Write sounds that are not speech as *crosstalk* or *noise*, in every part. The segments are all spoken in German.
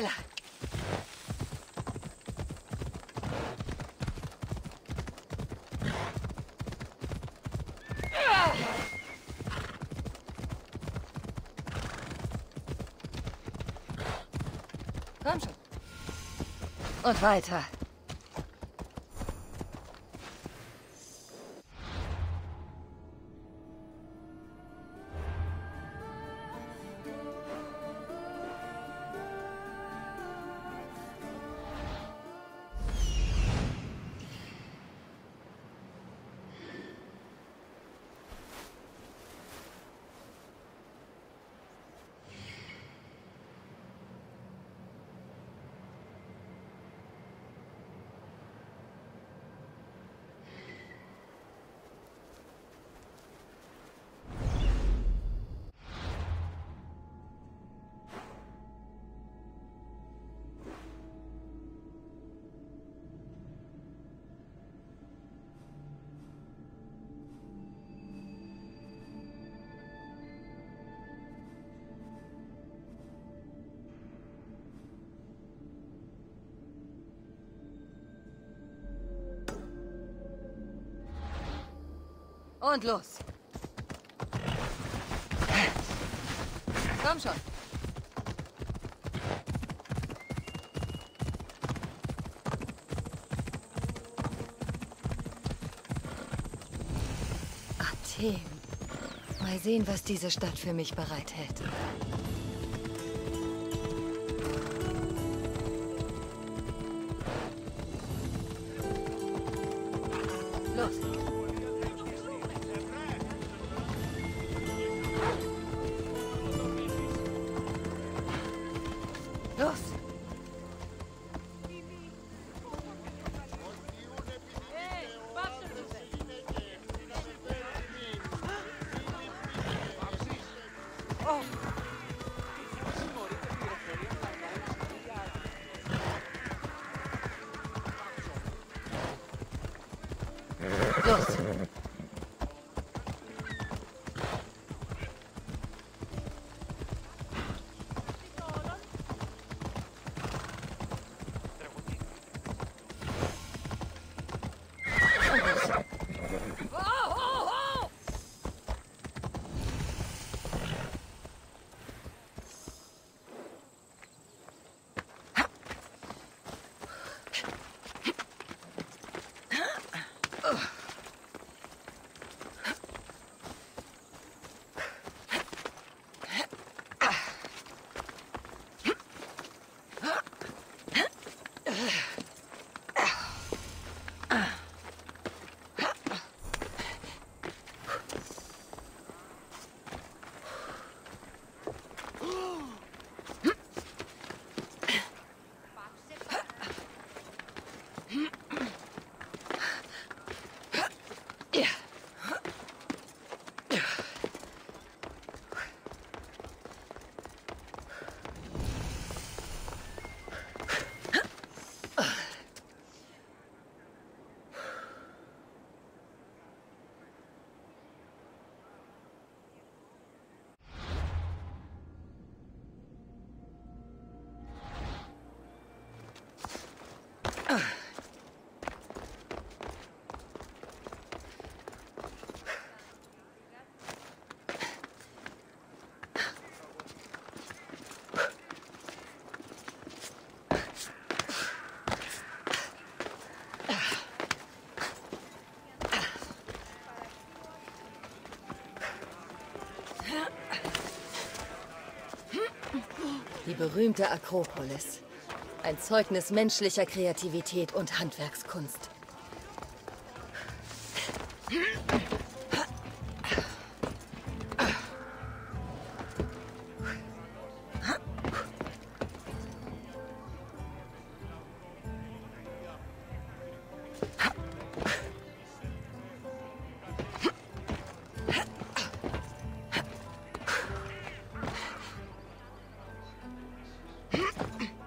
Ella. Komm schon. Und weiter. Und los. Komm schon. Athen. Mal sehen, was diese Stadt für mich bereithält. Die berühmte Akropolis. Ein Zeugnis menschlicher Kreativität und Handwerkskunst. Huh? *laughs*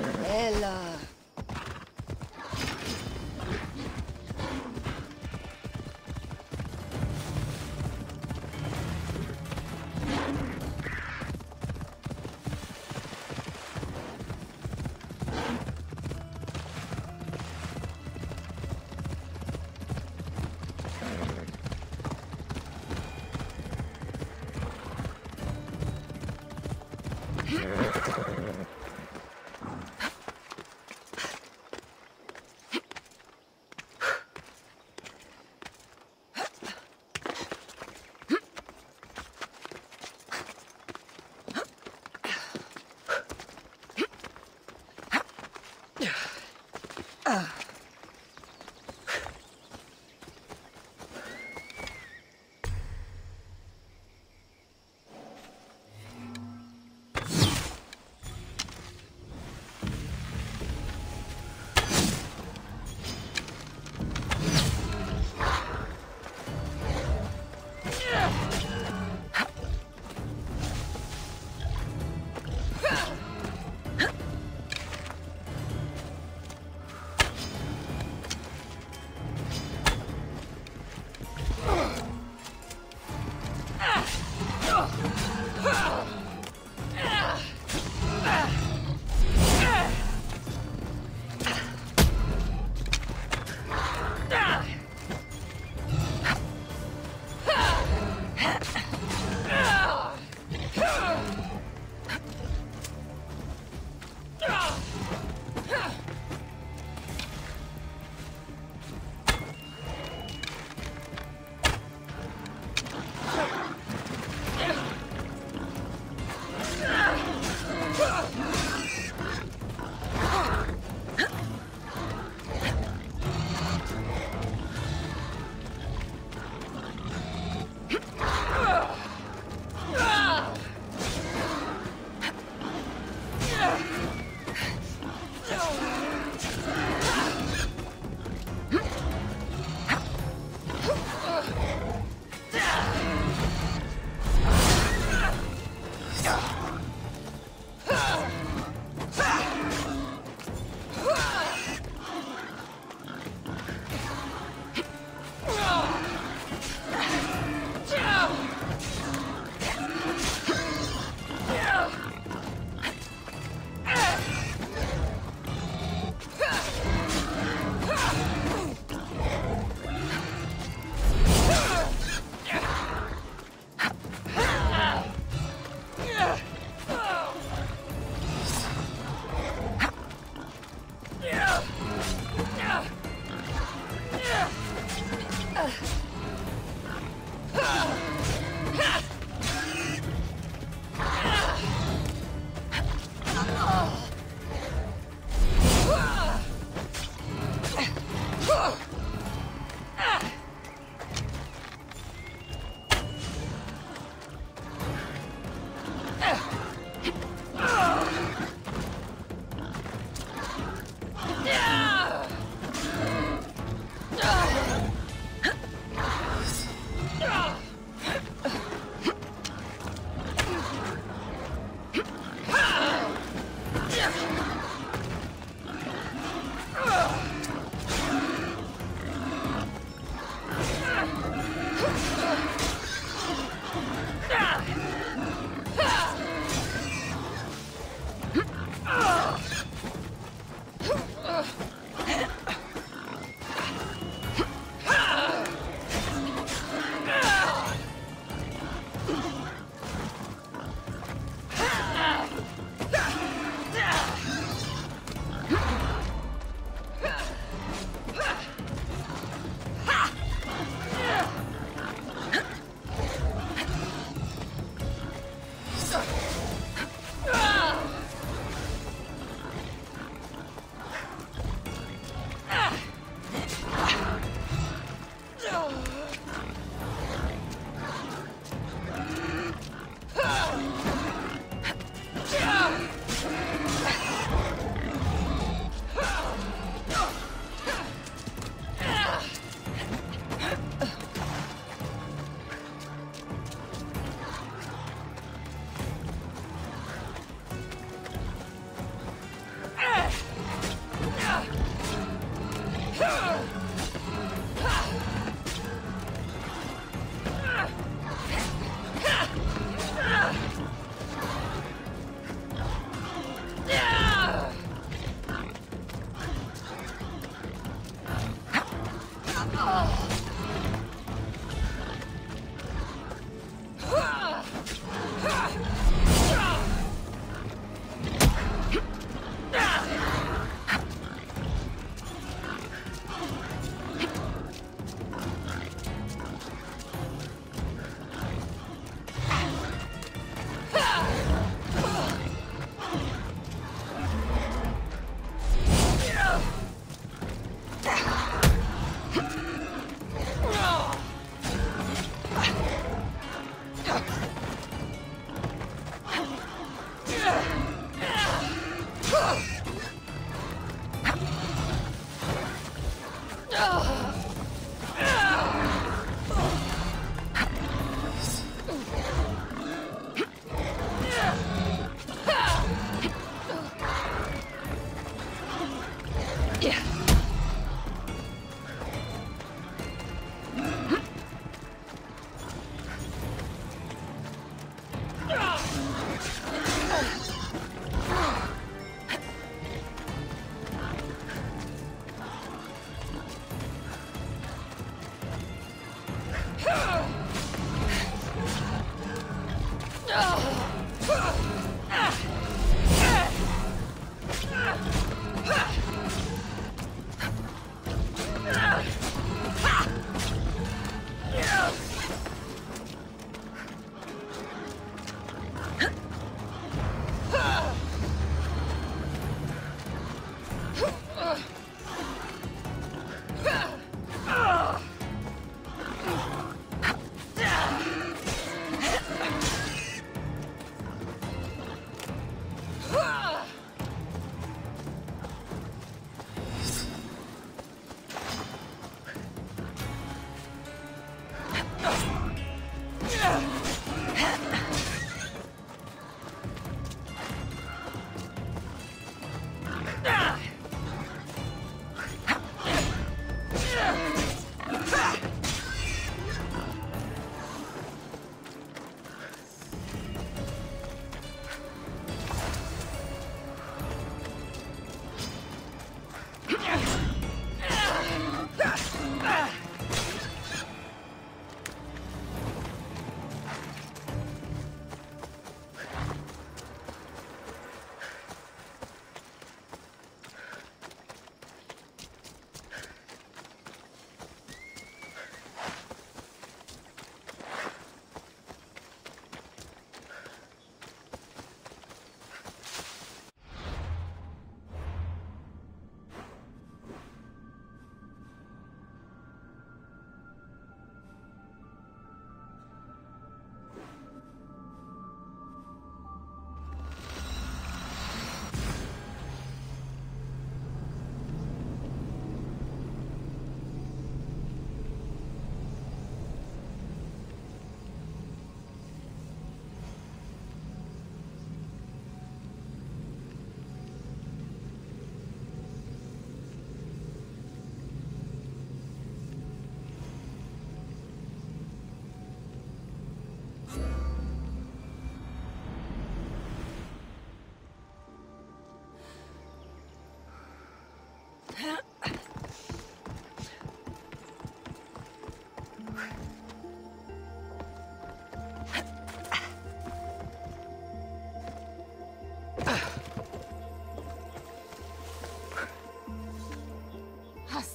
Hello.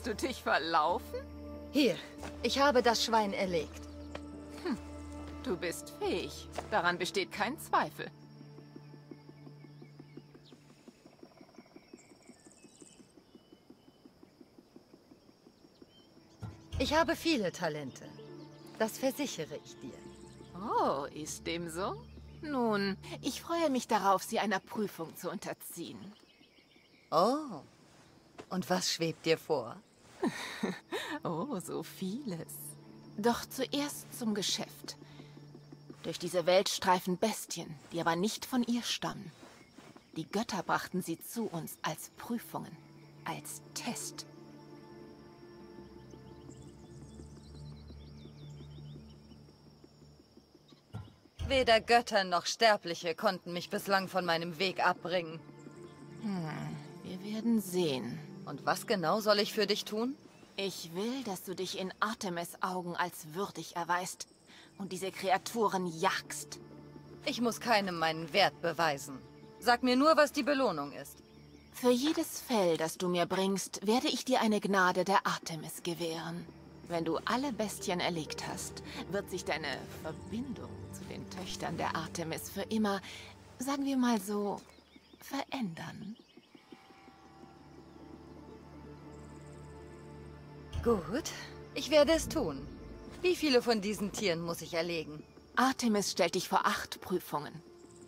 Hast du dich verlaufen? Hier, ich habe das Schwein erlegt. Hm, du bist fähig. Daran besteht kein Zweifel. Ich habe viele Talente. Das versichere ich dir. Oh, ist dem so? Nun, ich freue mich darauf, Sie einer Prüfung zu unterziehen. Oh, und was schwebt dir vor? *laughs* oh, so vieles. Doch zuerst zum Geschäft. Durch diese Welt streifen Bestien, die aber nicht von ihr stammen. Die Götter brachten sie zu uns als Prüfungen, als Test. Weder Götter noch Sterbliche konnten mich bislang von meinem Weg abbringen. Hm, wir werden sehen, und was genau soll ich für dich tun? Ich will, dass du dich in Artemis Augen als würdig erweist und diese Kreaturen jagst. Ich muss keinem meinen Wert beweisen. Sag mir nur, was die Belohnung ist. Für jedes Fell, das du mir bringst, werde ich dir eine Gnade der Artemis gewähren. Wenn du alle Bestien erlegt hast, wird sich deine Verbindung zu den Töchtern der Artemis für immer, sagen wir mal so, verändern. Gut, ich werde es tun. Wie viele von diesen Tieren muss ich erlegen? Artemis stellt dich vor acht Prüfungen.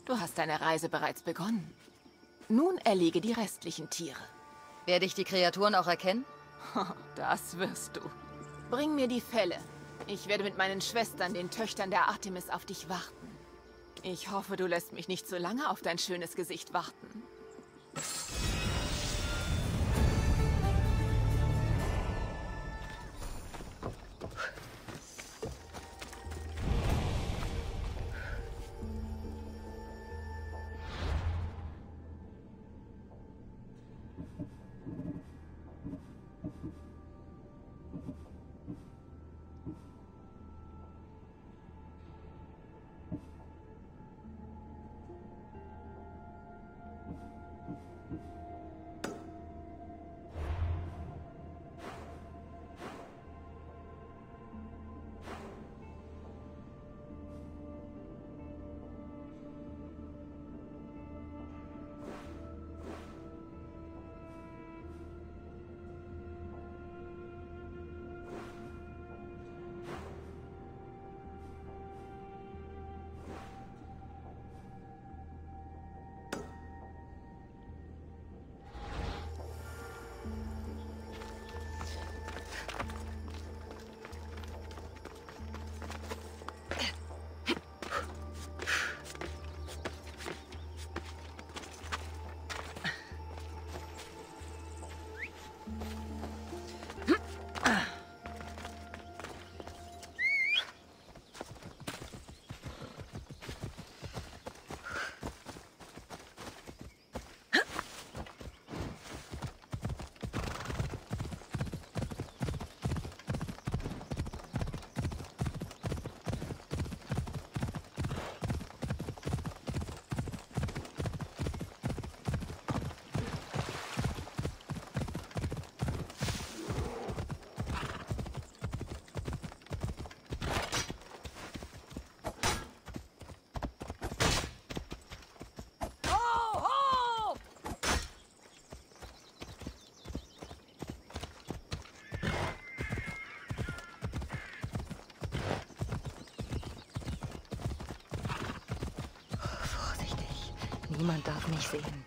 Du hast deine Reise bereits begonnen. Nun erlege die restlichen Tiere. Werde ich die Kreaturen auch erkennen? Das wirst du. Bring mir die Fälle. Ich werde mit meinen Schwestern, den Töchtern der Artemis, auf dich warten. Ich hoffe, du lässt mich nicht so lange auf dein schönes Gesicht warten. Niemand darf mich sehen.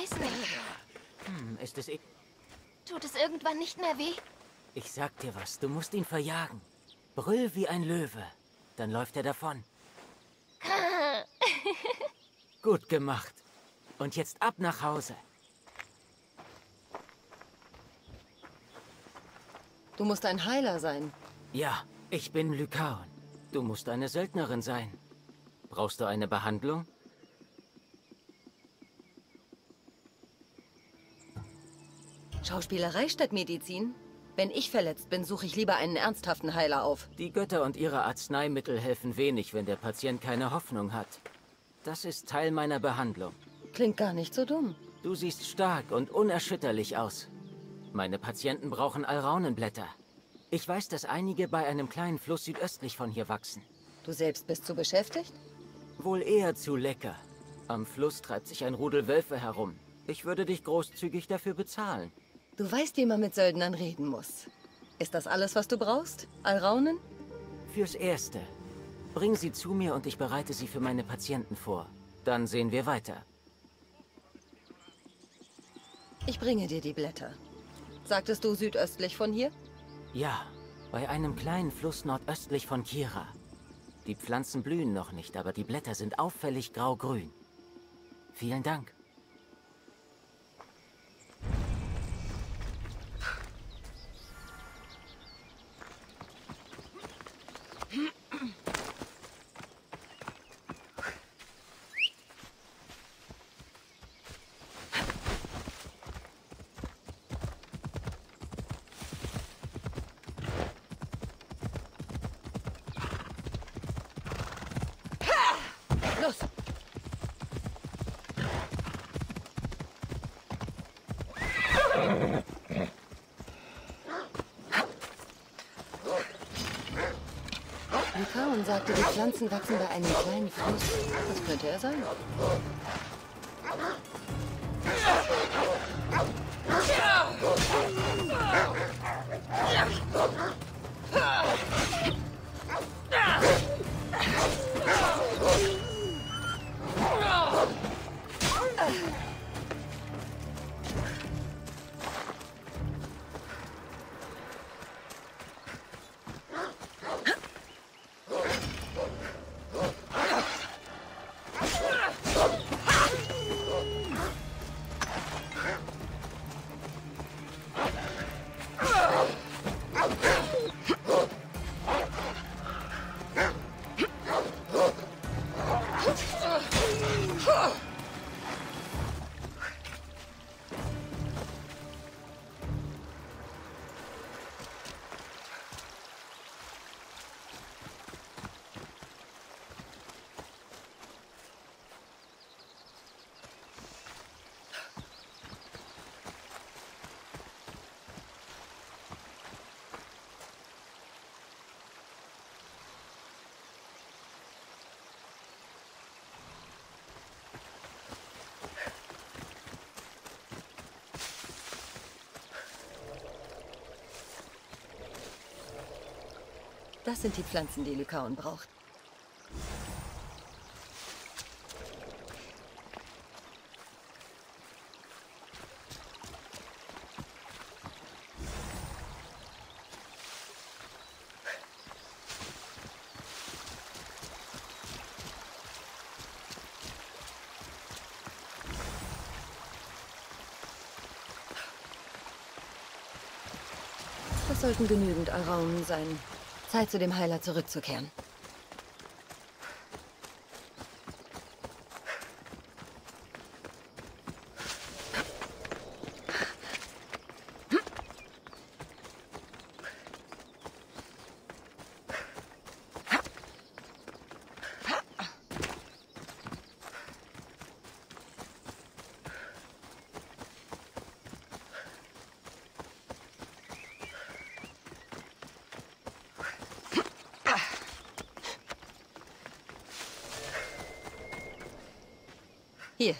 Weiß nicht. Hm, ist es... e- Tut es irgendwann nicht mehr weh? Ich sag dir was, du musst ihn verjagen. Brüll wie ein Löwe. Dann läuft er davon. *laughs* Gut gemacht. Und jetzt ab nach Hause. Du musst ein Heiler sein. Ja, ich bin Lykaon. Du musst eine Söldnerin sein. Brauchst du eine Behandlung? Schauspielerei statt Medizin? Wenn ich verletzt bin, suche ich lieber einen ernsthaften Heiler auf. Die Götter und ihre Arzneimittel helfen wenig, wenn der Patient keine Hoffnung hat. Das ist Teil meiner Behandlung. Klingt gar nicht so dumm. Du siehst stark und unerschütterlich aus. Meine Patienten brauchen Alraunenblätter. Ich weiß, dass einige bei einem kleinen Fluss südöstlich von hier wachsen. Du selbst bist zu beschäftigt? Wohl eher zu lecker. Am Fluss treibt sich ein Rudel Wölfe herum. Ich würde dich großzügig dafür bezahlen. Du weißt, wie man mit Söldnern reden muss. Ist das alles, was du brauchst? Alraunen? Fürs Erste. Bring sie zu mir und ich bereite sie für meine Patienten vor. Dann sehen wir weiter. Ich bringe dir die Blätter. Sagtest du südöstlich von hier? Ja, bei einem kleinen Fluss nordöstlich von Kira. Die Pflanzen blühen noch nicht, aber die Blätter sind auffällig grau-grün. Vielen Dank. Lukaun sagte, die Pflanzen wachsen bei einem kleinen Fluss. Was könnte er sein? Das sind die Pflanzen, die Lykaon braucht. Sollten genügend Alraunen sein. Zeit, zu dem Heiler zurückzukehren. Hier,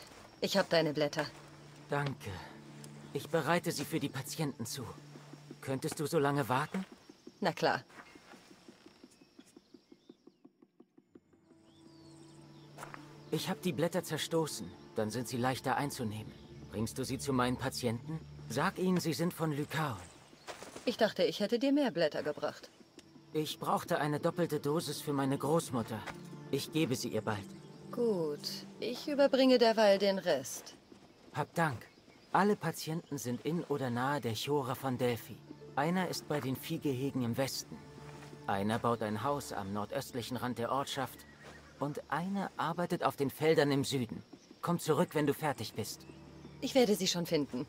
ich habe deine Blätter. Danke. Ich bereite sie für die Patienten zu. Könntest du so lange warten? Na klar. Ich habe die Blätter zerstoßen. Dann sind sie leichter einzunehmen. Bringst du sie zu meinen Patienten? Sag ihnen, sie sind von Lykaon. Ich dachte, ich hätte dir mehr Blätter gebracht. Ich brauchte eine doppelte Dosis für meine Großmutter. Ich gebe sie ihr bald. Gut, ich überbringe derweil den Rest. Hab Dank. Alle Patienten sind in oder nahe der Chora von Delphi. Einer ist bei den Viehgehegen im Westen. Einer baut ein Haus am nordöstlichen Rand der Ortschaft. Und einer arbeitet auf den Feldern im Süden. Komm zurück, wenn du fertig bist. Ich werde sie schon finden.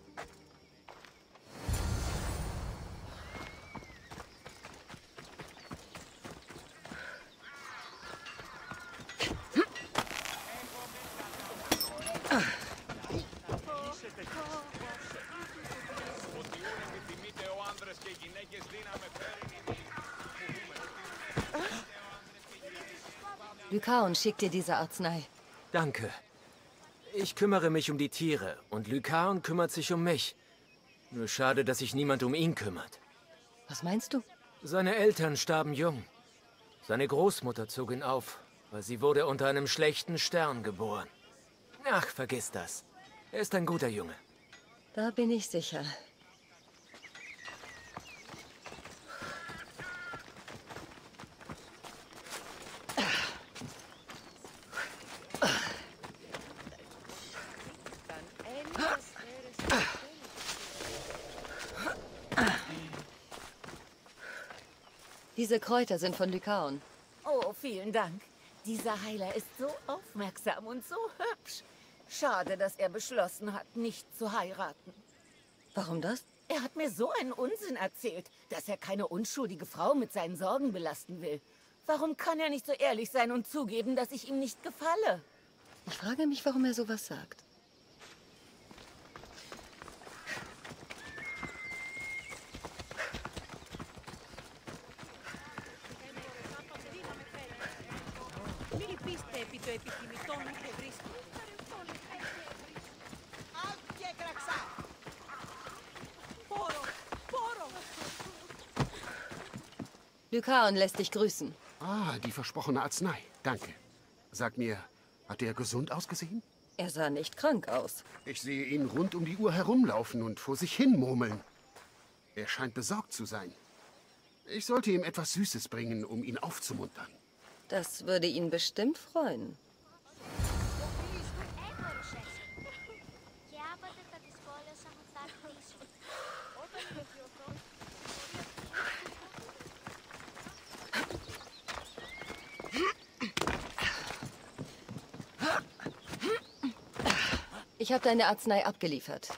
Lykaon schickt dir diese Arznei. Danke. Ich kümmere mich um die Tiere und Lykaon kümmert sich um mich. Nur schade, dass sich niemand um ihn kümmert. Was meinst du? Seine Eltern starben jung. Seine Großmutter zog ihn auf, weil sie wurde unter einem schlechten Stern geboren. Ach, vergiss das. Er ist ein guter Junge. Da bin ich sicher. Diese Kräuter sind von Lykaon. Oh, vielen Dank. Dieser Heiler ist so aufmerksam und so hübsch. Schade, dass er beschlossen hat, nicht zu heiraten. Warum das? Er hat mir so einen Unsinn erzählt, dass er keine unschuldige Frau mit seinen Sorgen belasten will. Warum kann er nicht so ehrlich sein und zugeben, dass ich ihm nicht gefalle? Ich frage mich, warum er sowas sagt. Lykaon lässt dich grüßen. Ah, die versprochene Arznei. Danke. Sag mir, hat er gesund ausgesehen? Er sah nicht krank aus. Ich sehe ihn rund um die Uhr herumlaufen und vor sich hin murmeln. Er scheint besorgt zu sein. Ich sollte ihm etwas Süßes bringen, um ihn aufzumuntern. Das würde ihn bestimmt freuen. Ich habe deine Arznei abgeliefert.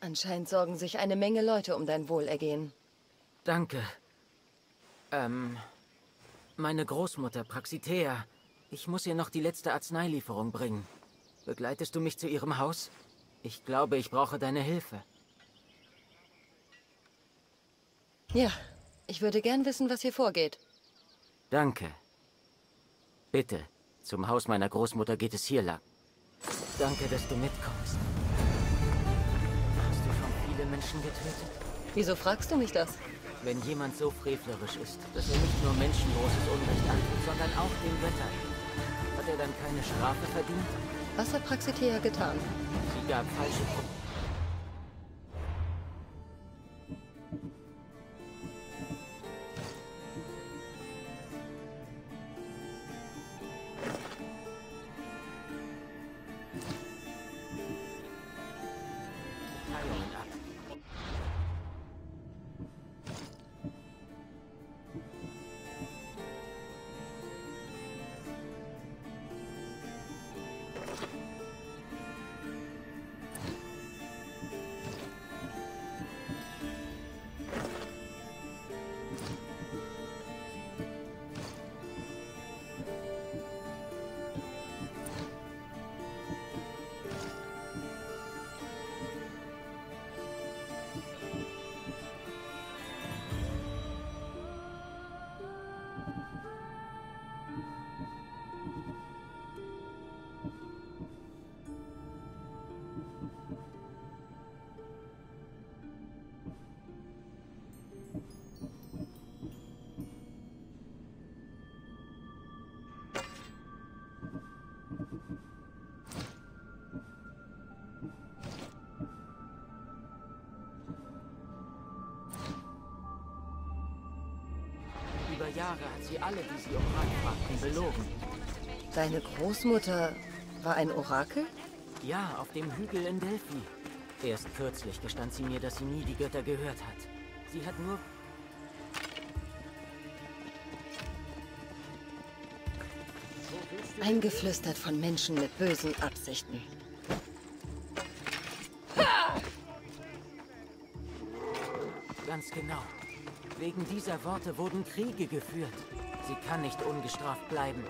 Anscheinend sorgen sich eine Menge Leute um dein Wohlergehen. Danke. Ähm, meine Großmutter, Praxitea. Ich muss ihr noch die letzte Arzneilieferung bringen. Begleitest du mich zu ihrem Haus? Ich glaube, ich brauche deine Hilfe. Ja, ich würde gern wissen, was hier vorgeht. Danke. Bitte, zum Haus meiner Großmutter geht es hier lang. Danke, dass du mitkommst. Hast du schon viele Menschen getötet? Wieso fragst du mich das? Wenn jemand so frevlerisch ist, dass er nicht nur menschenloses Unrecht antut, sondern auch den Göttern, hat er dann keine Strafe verdient? Was hat Praxitea getan? Sie gab falsche Pro Jahre hat sie alle, die sie um Rat fragten, belogen. Deine Großmutter war ein Orakel? Ja, auf dem Hügel in Delphi. Erst kürzlich gestand sie mir, dass sie nie die Götter gehört hat. Sie hat nur... Eingeflüstert von Menschen mit bösen Absichten. Ganz genau. Wegen dieser Worte wurden Kriege geführt. Sie kann nicht ungestraft bleiben.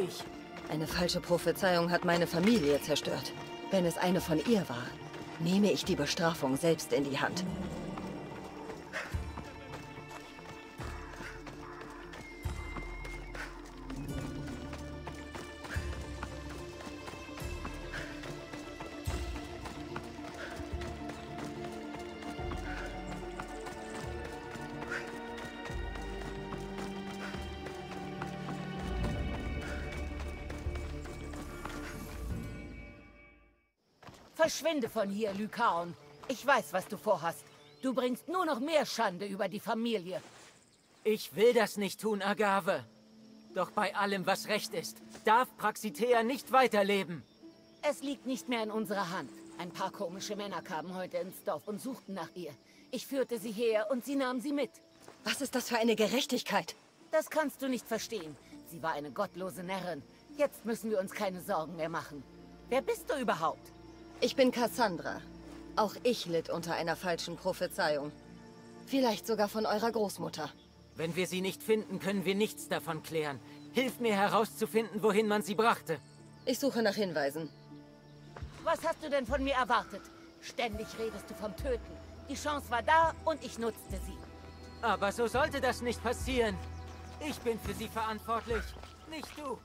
Ich... Eine falsche Prophezeiung hat meine Familie zerstört. Wenn es eine von ihr war, nehme ich die Bestrafung selbst in die Hand. Verschwinde von hier, Lykaon. Ich weiß, was du vorhast. Du bringst nur noch mehr Schande über die Familie. Ich will das nicht tun, Agave. Doch bei allem, was recht ist, darf Praxitea nicht weiterleben. Es liegt nicht mehr in unserer Hand. Ein paar komische Männer kamen heute ins Dorf und suchten nach ihr. Ich führte sie her und sie nahmen sie mit. Was ist das für eine Gerechtigkeit? Das kannst du nicht verstehen. Sie war eine gottlose Närrin. Jetzt müssen wir uns keine Sorgen mehr machen. Wer bist du überhaupt? Ich bin Cassandra. Auch ich litt unter einer falschen Prophezeiung. Vielleicht sogar von eurer Großmutter. Wenn wir sie nicht finden, können wir nichts davon klären. Hilf mir herauszufinden, wohin man sie brachte. Ich suche nach Hinweisen. Was hast du denn von mir erwartet? Ständig redest du vom Töten. Die Chance war da und ich nutzte sie. Aber so sollte das nicht passieren. Ich bin für sie verantwortlich, nicht du.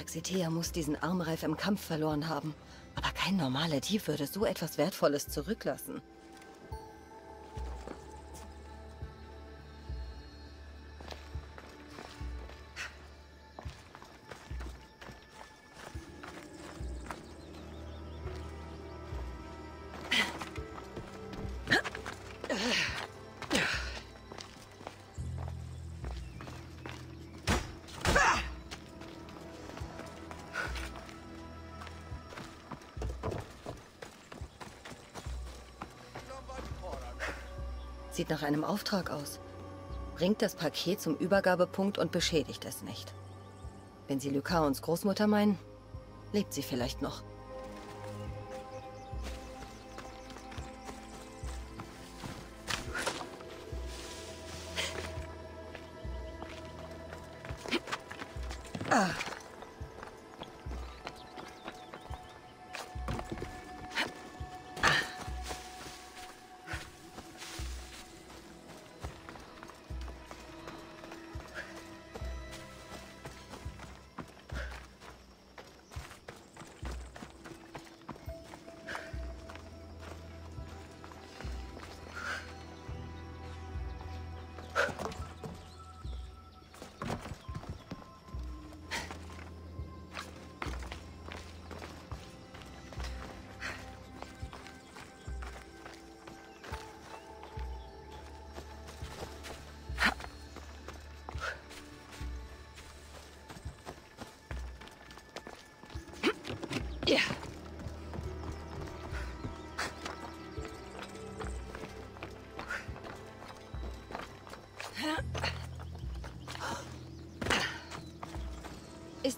Praxitea muss diesen Armreif im Kampf verloren haben. Aber kein normaler Dieb würde so etwas Wertvolles zurücklassen. Sieht nach einem Auftrag aus. Bringt das Paket zum Übergabepunkt und beschädigt es nicht. Wenn Sie Lykaons Großmutter meinen, lebt sie vielleicht noch.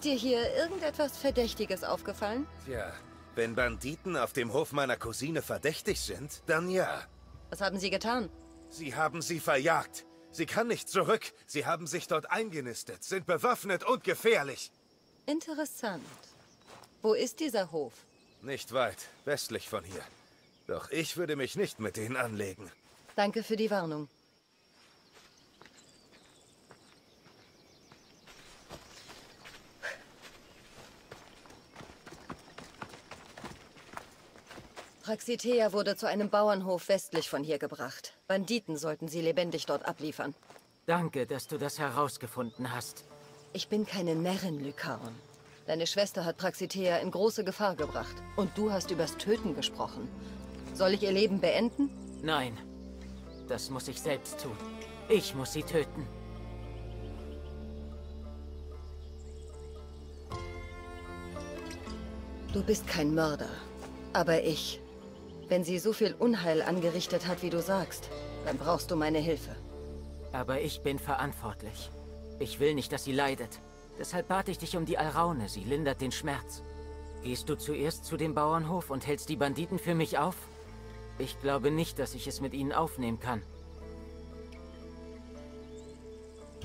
Ist dir hier irgendetwas Verdächtiges aufgefallen? Tja, wenn Banditen auf dem Hof meiner Cousine verdächtig sind, dann ja. Was haben sie getan? Sie haben sie verjagt. Sie kann nicht zurück. Sie haben sich dort eingenistet, sind bewaffnet und gefährlich. Interessant. Wo ist dieser Hof? Nicht weit, westlich von hier. Doch ich würde mich nicht mit ihnen anlegen. Danke für die Warnung. Praxitea wurde zu einem Bauernhof westlich von hier gebracht. Banditen sollten sie lebendig dort abliefern. Danke, dass du das herausgefunden hast. Ich bin keine Närrin, Lykaon. Deine Schwester hat Praxitea in große Gefahr gebracht. Und du hast übers Töten gesprochen. Soll ich ihr Leben beenden? Nein, das muss ich selbst tun. Ich muss sie töten. Du bist kein Mörder. Aber ich. Wenn sie so viel Unheil angerichtet hat, wie du sagst, dann brauchst du meine Hilfe. Aber ich bin verantwortlich. Ich will nicht, dass sie leidet. Deshalb bat ich dich um die Alraune. Sie lindert den Schmerz. Gehst du zuerst zu dem Bauernhof und hältst die Banditen für mich auf? Ich glaube nicht, dass ich es mit ihnen aufnehmen kann.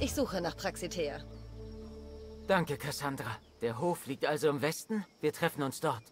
Ich suche nach Praxitea. Danke, Cassandra. Der Hof liegt also im Westen. Wir treffen uns dort.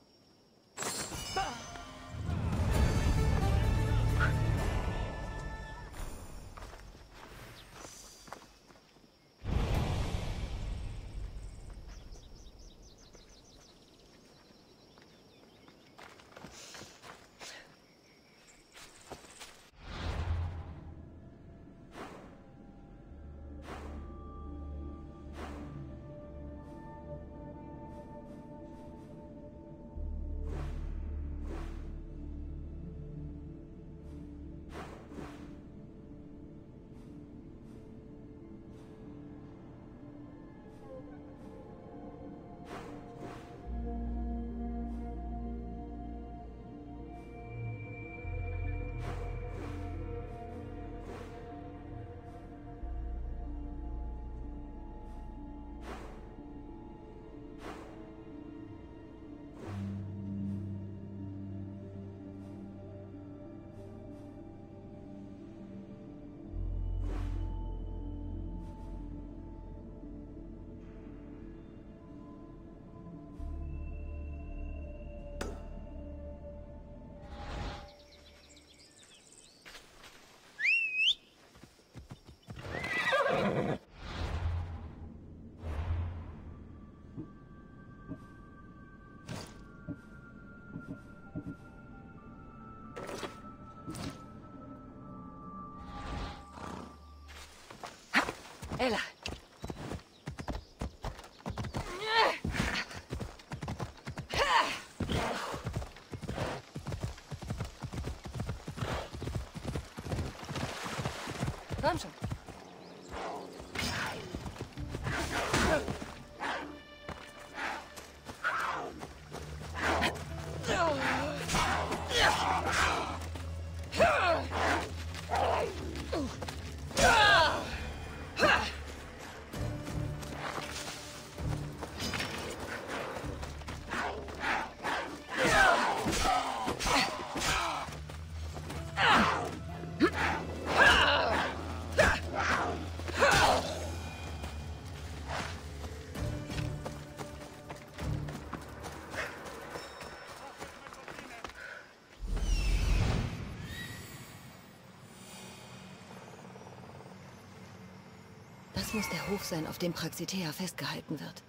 Das muss der Hof sein, auf dem Praxitea festgehalten wird.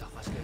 Hab doch was gehört.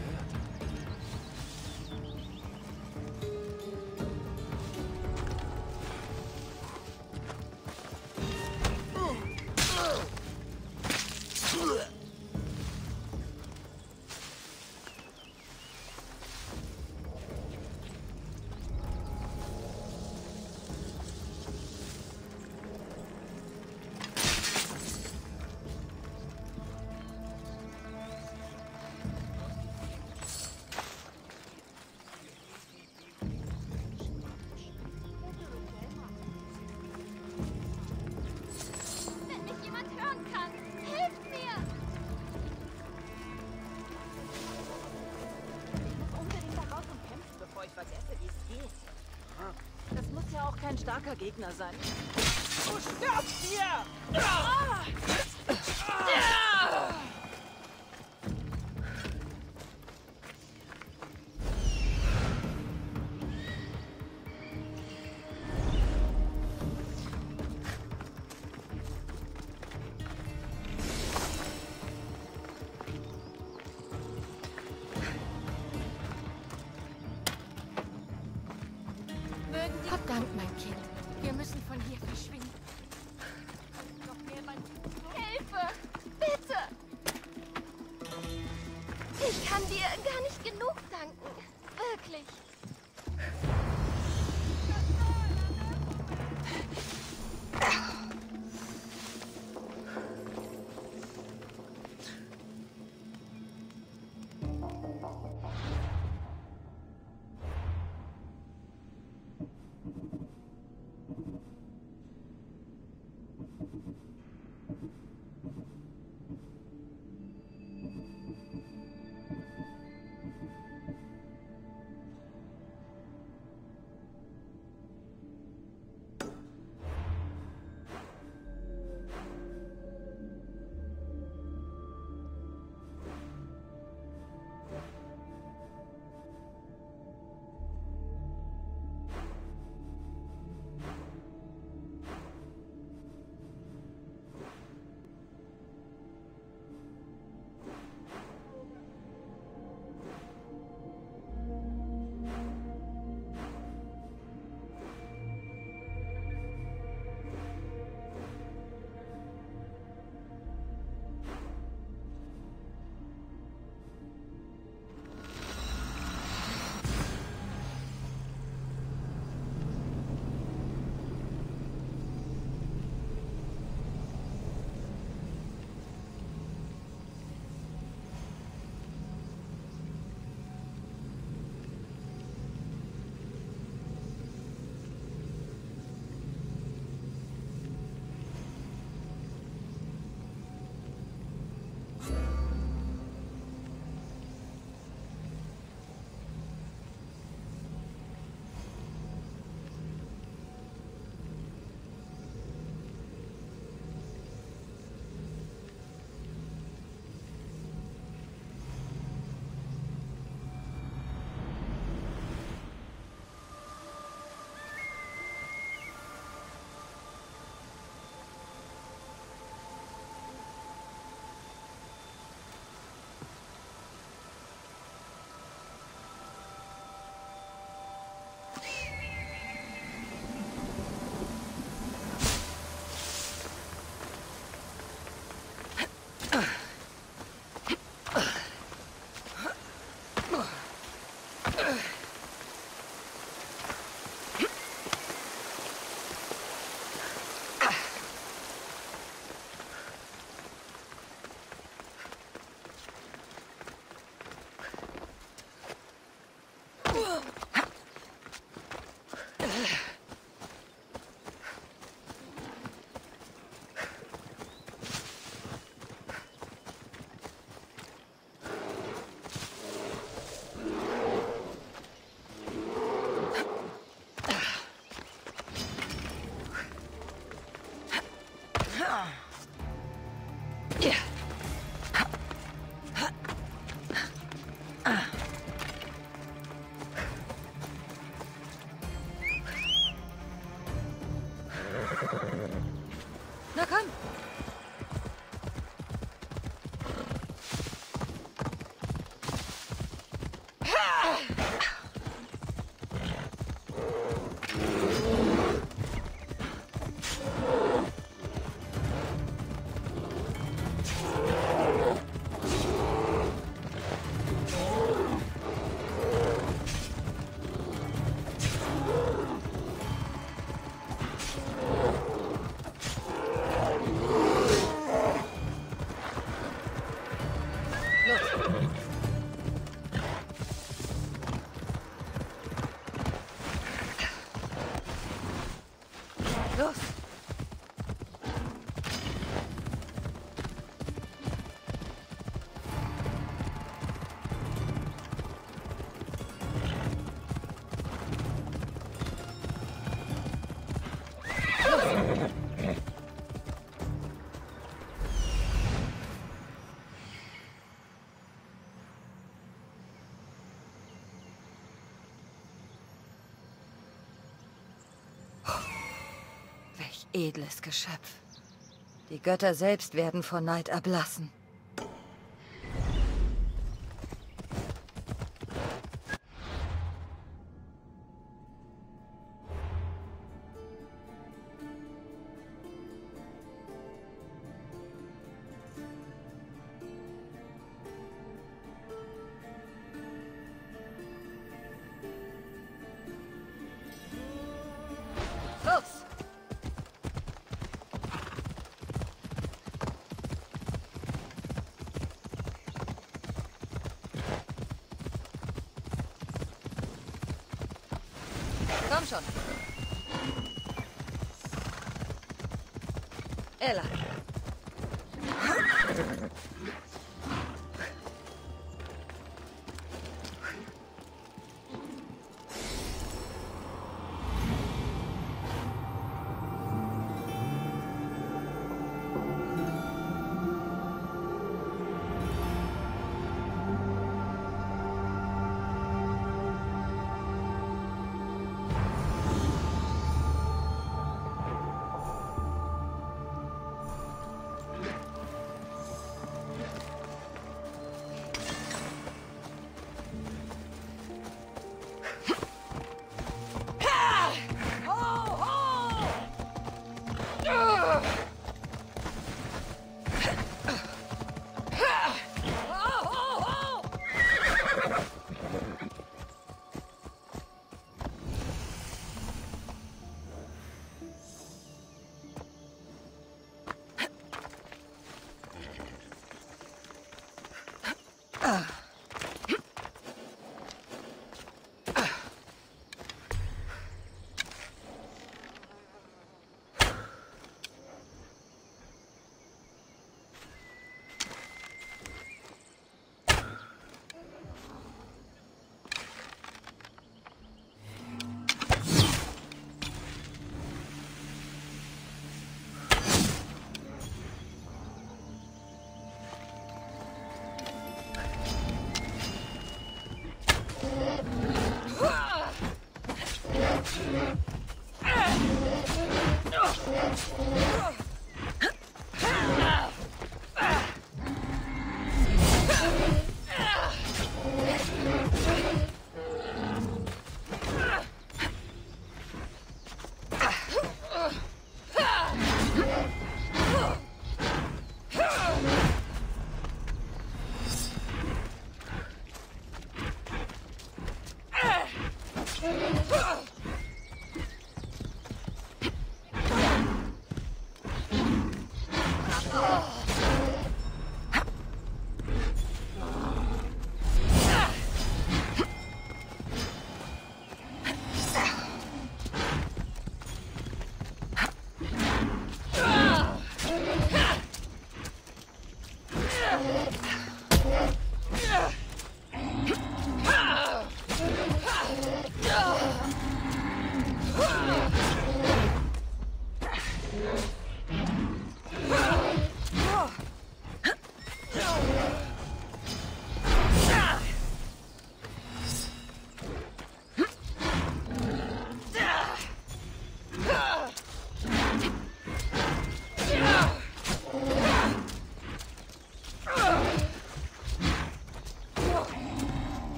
Starker Gegner sein. Du stirbst hier! Mögen edles Geschöpf. Die Götter selbst werden vor Neid erblassen.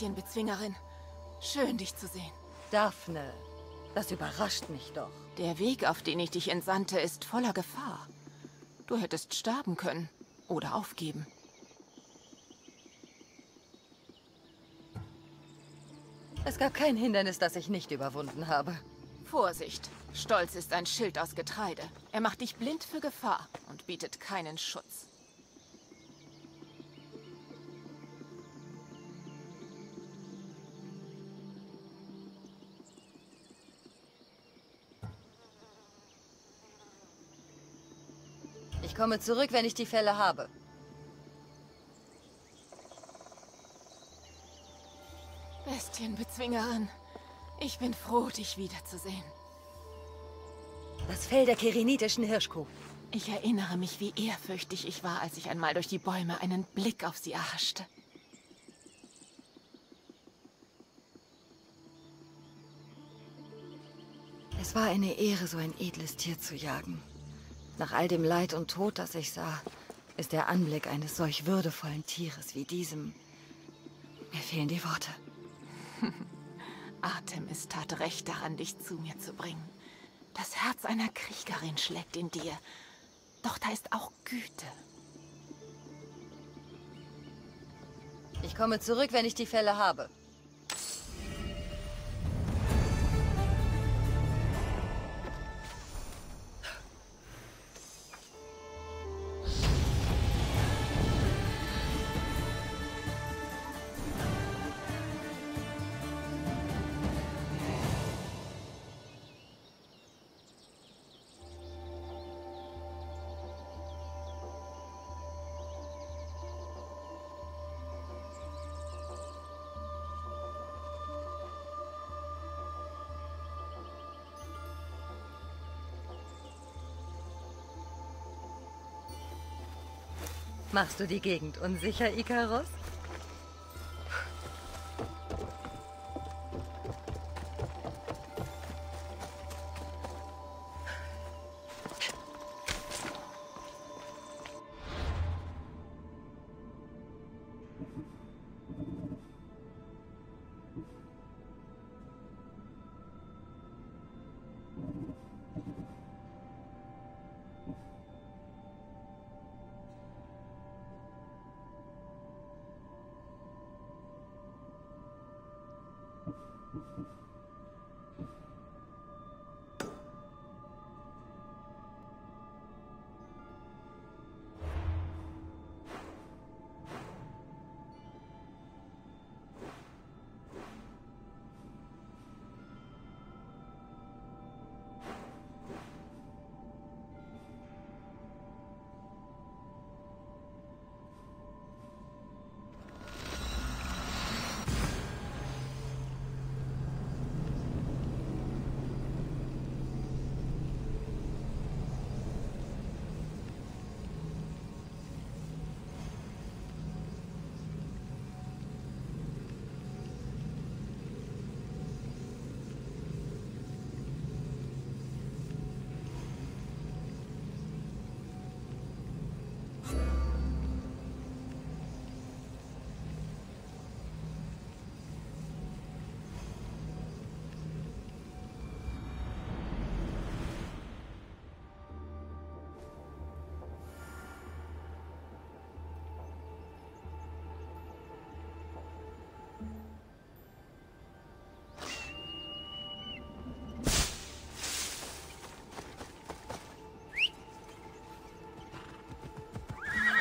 Bestienbezwingerin. Schön, dich zu sehen. Daphne, das überrascht mich doch. Der Weg, auf den ich dich entsandte, ist voller Gefahr. Du hättest sterben können oder aufgeben. Es gab kein Hindernis, das ich nicht überwunden habe. Vorsicht! Stolz ist ein Schild aus Getreide. Er macht dich blind für Gefahr und bietet keinen Schutz. Komme zurück, wenn ich die Fälle habe. Bestienbezwingerin, ich bin froh, dich wiederzusehen. Das Fell der kirinitischen Hirschkuh. Ich erinnere mich, wie ehrfürchtig ich war, als ich einmal durch die Bäume einen Blick auf sie erhaschte. Es war eine Ehre, so ein edles Tier zu jagen. Nach all dem Leid und Tod, das ich sah, ist der Anblick eines solch würdevollen Tieres wie diesem... Mir fehlen die Worte. *laughs* Artemis tat recht daran, dich zu mir zu bringen. Das Herz einer Kriegerin schlägt in dir. Doch da ist auch Güte. Ich komme zurück, wenn ich die Fälle habe. Machst du die Gegend unsicher, Ikaros?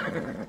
Grrrr. *laughs*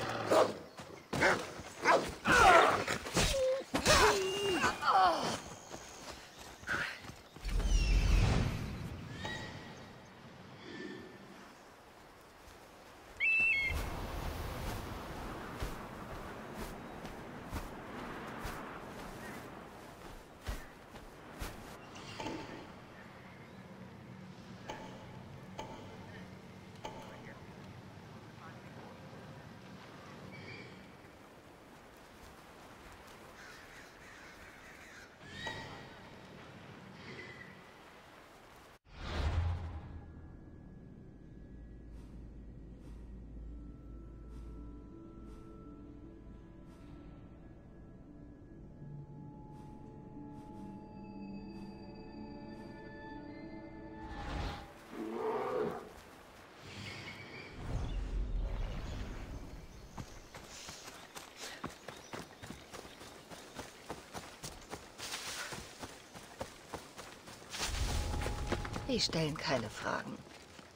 Die stellen keine Fragen.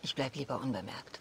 Ich bleib lieber unbemerkt.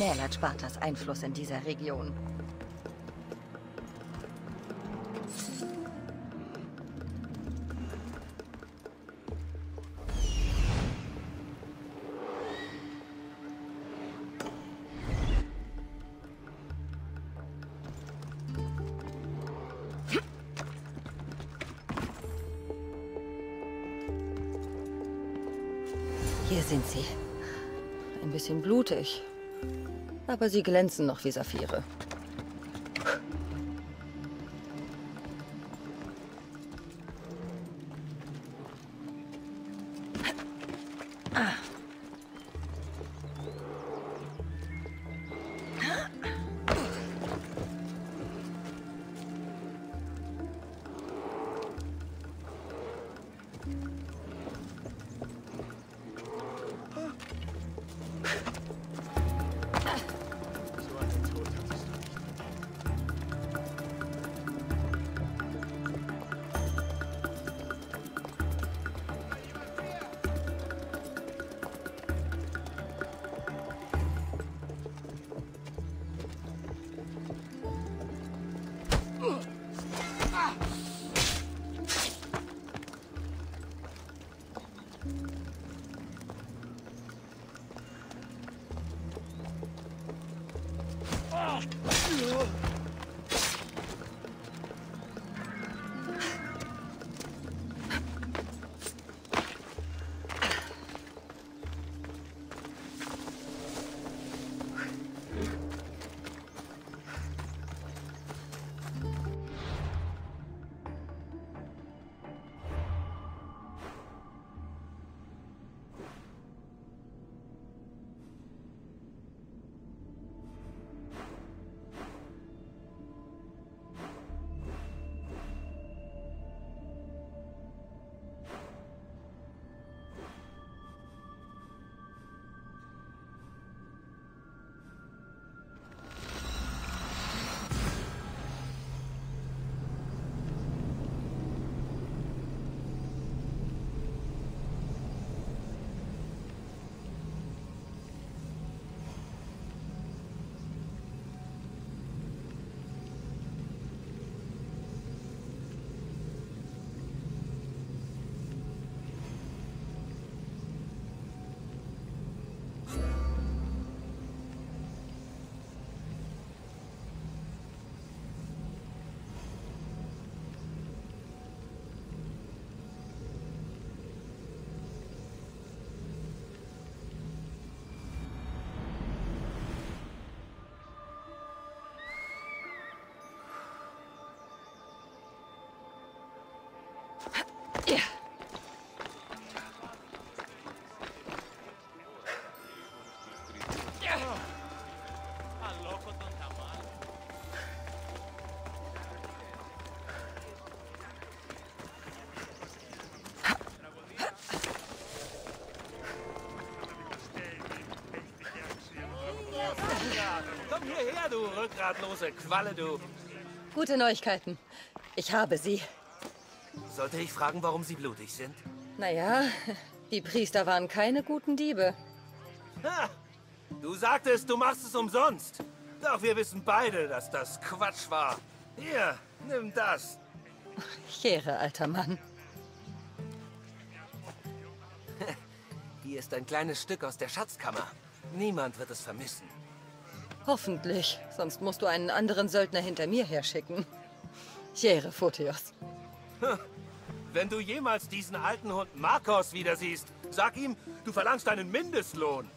Mälerspartas Einfluss in dieser Region. aber sie glänzen noch wie Saphire. Komm hierher, du rückgratlose Qualle, du. Gute Neuigkeiten. Ich habe sie. Sollte ich fragen, warum sie blutig sind? Naja, die Priester waren keine guten Diebe. Ha! Du sagtest, du machst es umsonst. Doch wir wissen beide, dass das Quatsch war. Hier, nimm das. Chere, alter Mann. Hier ist ein kleines Stück aus der Schatzkammer. Niemand wird es vermissen. Hoffentlich, sonst musst du einen anderen Söldner hinter mir herschicken. Chere, Photios. Wenn du jemals diesen alten Hund Marcos wieder siehst, sag ihm, du verlangst einen Mindestlohn.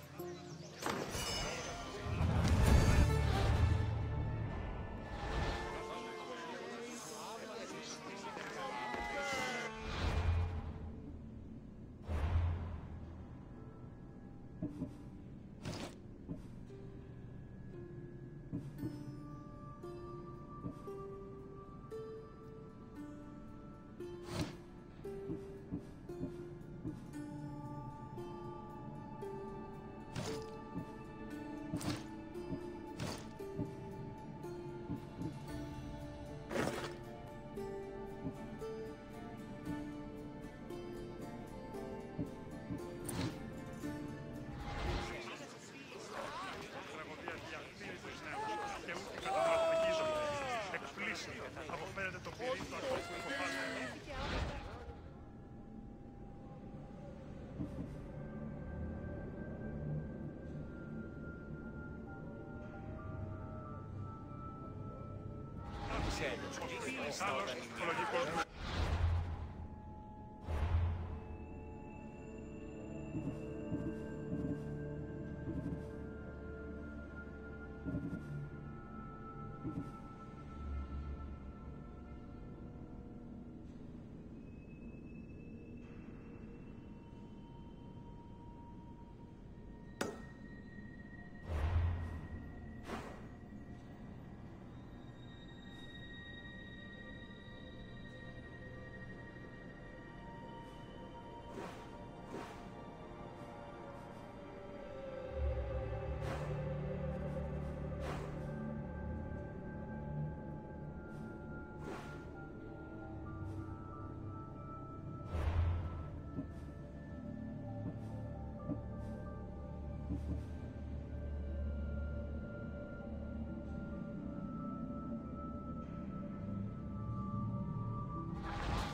Stop anymore.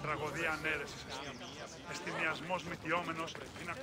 Τραγωδία ανέρεσης εστί. Εστιμιασμός μυτιόμενος είναι να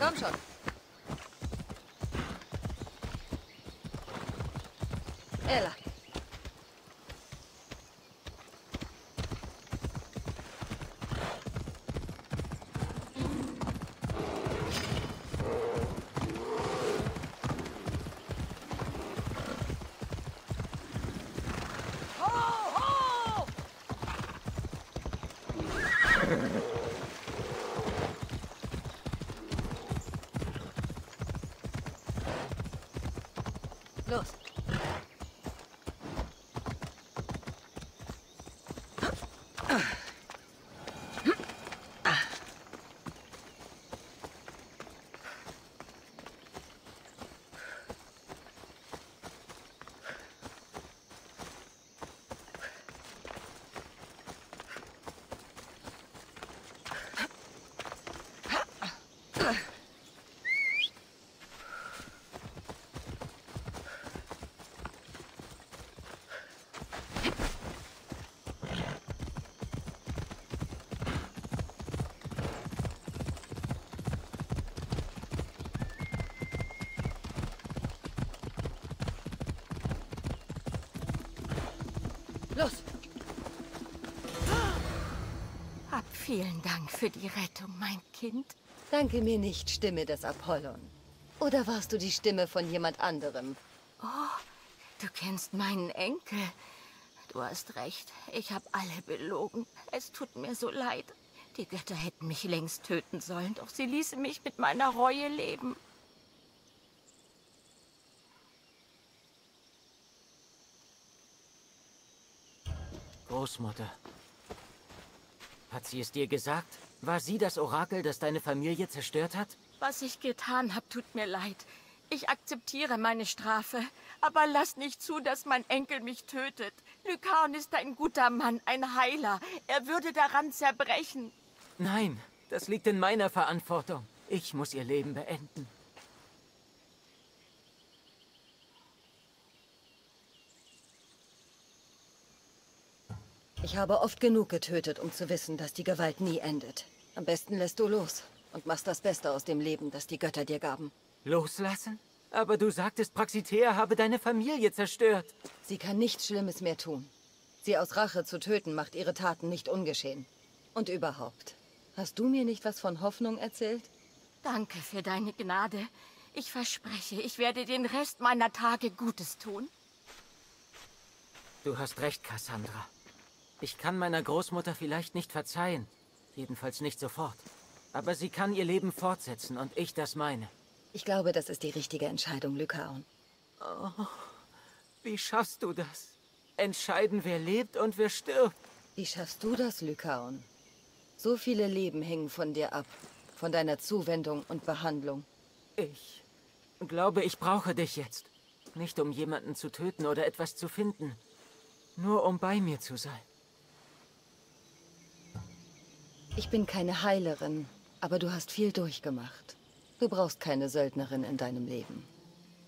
Komm schon. Vielen Dank für die Rettung, mein Kind. Danke mir nicht, Stimme des Apollon. Oder warst du die Stimme von jemand anderem? Oh, du kennst meinen Enkel. Du hast recht. Ich habe alle belogen. Es tut mir so leid. Die Götter hätten mich längst töten sollen, doch sie ließen mich mit meiner Reue leben. Sie es dir gesagt? War sie das Orakel, das deine Familie zerstört hat? Was ich getan habe, tut mir leid. Ich akzeptiere meine Strafe, aber lass nicht zu, dass mein Enkel mich tötet. Lykaon ist ein guter Mann, ein Heiler. Er würde daran zerbrechen. Nein, das liegt in meiner Verantwortung. Ich muss ihr Leben beenden. Ich habe oft genug getötet, um zu wissen, dass die Gewalt nie endet. Am besten lässt du los und machst das Beste aus dem Leben, das die Götter dir gaben. Loslassen? Aber du sagtest, Praxitea habe deine Familie zerstört. Sie kann nichts Schlimmes mehr tun. Sie aus Rache zu töten, macht ihre Taten nicht ungeschehen. Und überhaupt, hast du mir nicht was von Hoffnung erzählt? Danke für deine Gnade. Ich verspreche, ich werde den Rest meiner Tage Gutes tun. Du hast recht, Cassandra. Ich kann meiner Großmutter vielleicht nicht verzeihen. Jedenfalls nicht sofort. Aber sie kann ihr Leben fortsetzen und ich das meine. Ich glaube, das ist die richtige Entscheidung, Lykaon. Oh, wie schaffst du das? Entscheiden, wer lebt und wer stirbt. Wie schaffst du das, Lykaon? So viele Leben hängen von dir ab. Von deiner Zuwendung und Behandlung. Ich glaube, ich brauche dich jetzt. Nicht um jemanden zu töten oder etwas zu finden. Nur um bei mir zu sein. Ich bin keine Heilerin, aber du hast viel durchgemacht. Du brauchst keine Söldnerin in deinem Leben.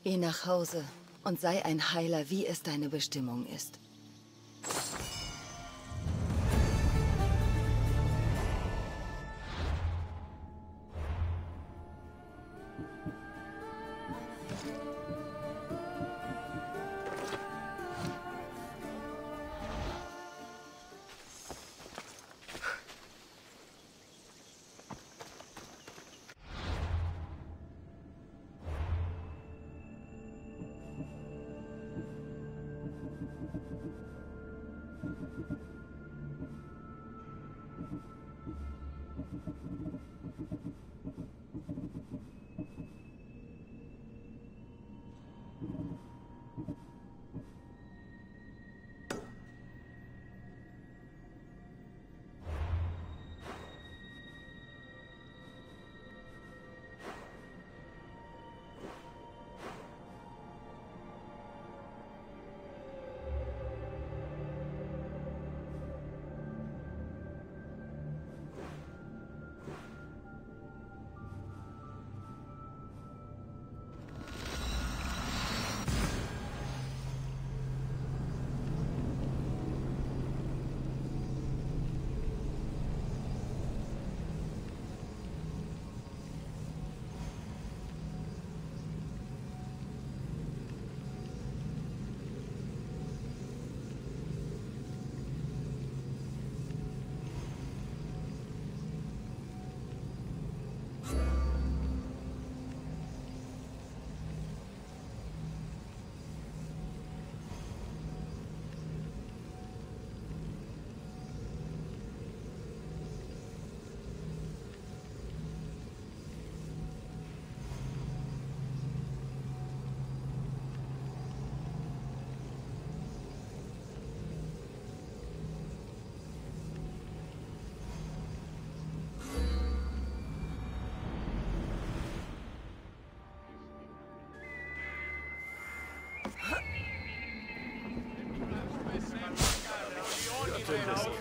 Geh nach Hause und sei ein Heiler, wie es deine Bestimmung ist.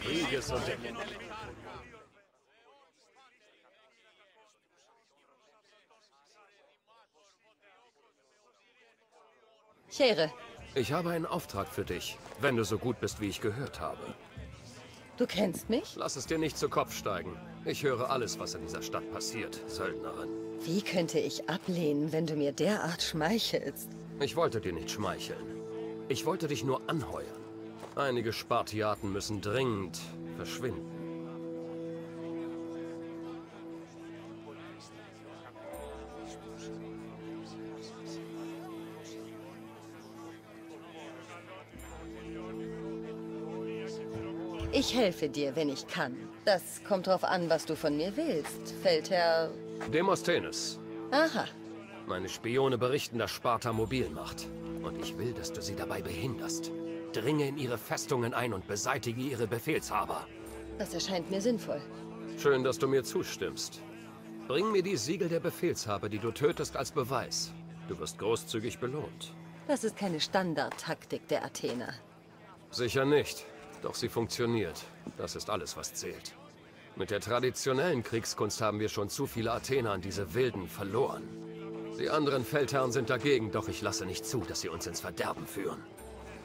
Krieges und der... Chere, Ich habe einen Auftrag für dich, wenn du so gut bist, wie ich gehört habe. du kennst mich? Lass es dir nicht zu Kopf steigen. Ich höre alles, was in dieser Stadt passiert, Söldnerin. Wie könnte ich ablehnen, wenn du mir derart schmeichelst? Ich wollte dir nicht schmeicheln. Ich wollte dich nur anheuern. Einige Spartiaten müssen dringend verschwinden. Ich helfe dir, wenn ich kann. Das kommt drauf an, was du von mir willst. Feldherr... Demosthenes, Aha. meine Spione berichten, dass Sparta mobil macht. Und ich will, dass du sie dabei behinderst. Dringe in ihre Festungen ein und beseitige ihre Befehlshaber. Das erscheint mir sinnvoll. Schön, dass du mir zustimmst. Bring mir die Siegel der Befehlshaber, die du tötest, als Beweis. Du wirst großzügig belohnt. Das ist keine Standardtaktik der Athener. Sicher nicht. Doch sie funktioniert. Das ist alles, was zählt. Mit der traditionellen Kriegskunst haben wir schon zu viele Athener an diese Wilden verloren. Die anderen Feldherren sind dagegen, doch ich lasse nicht zu, dass sie uns ins Verderben führen.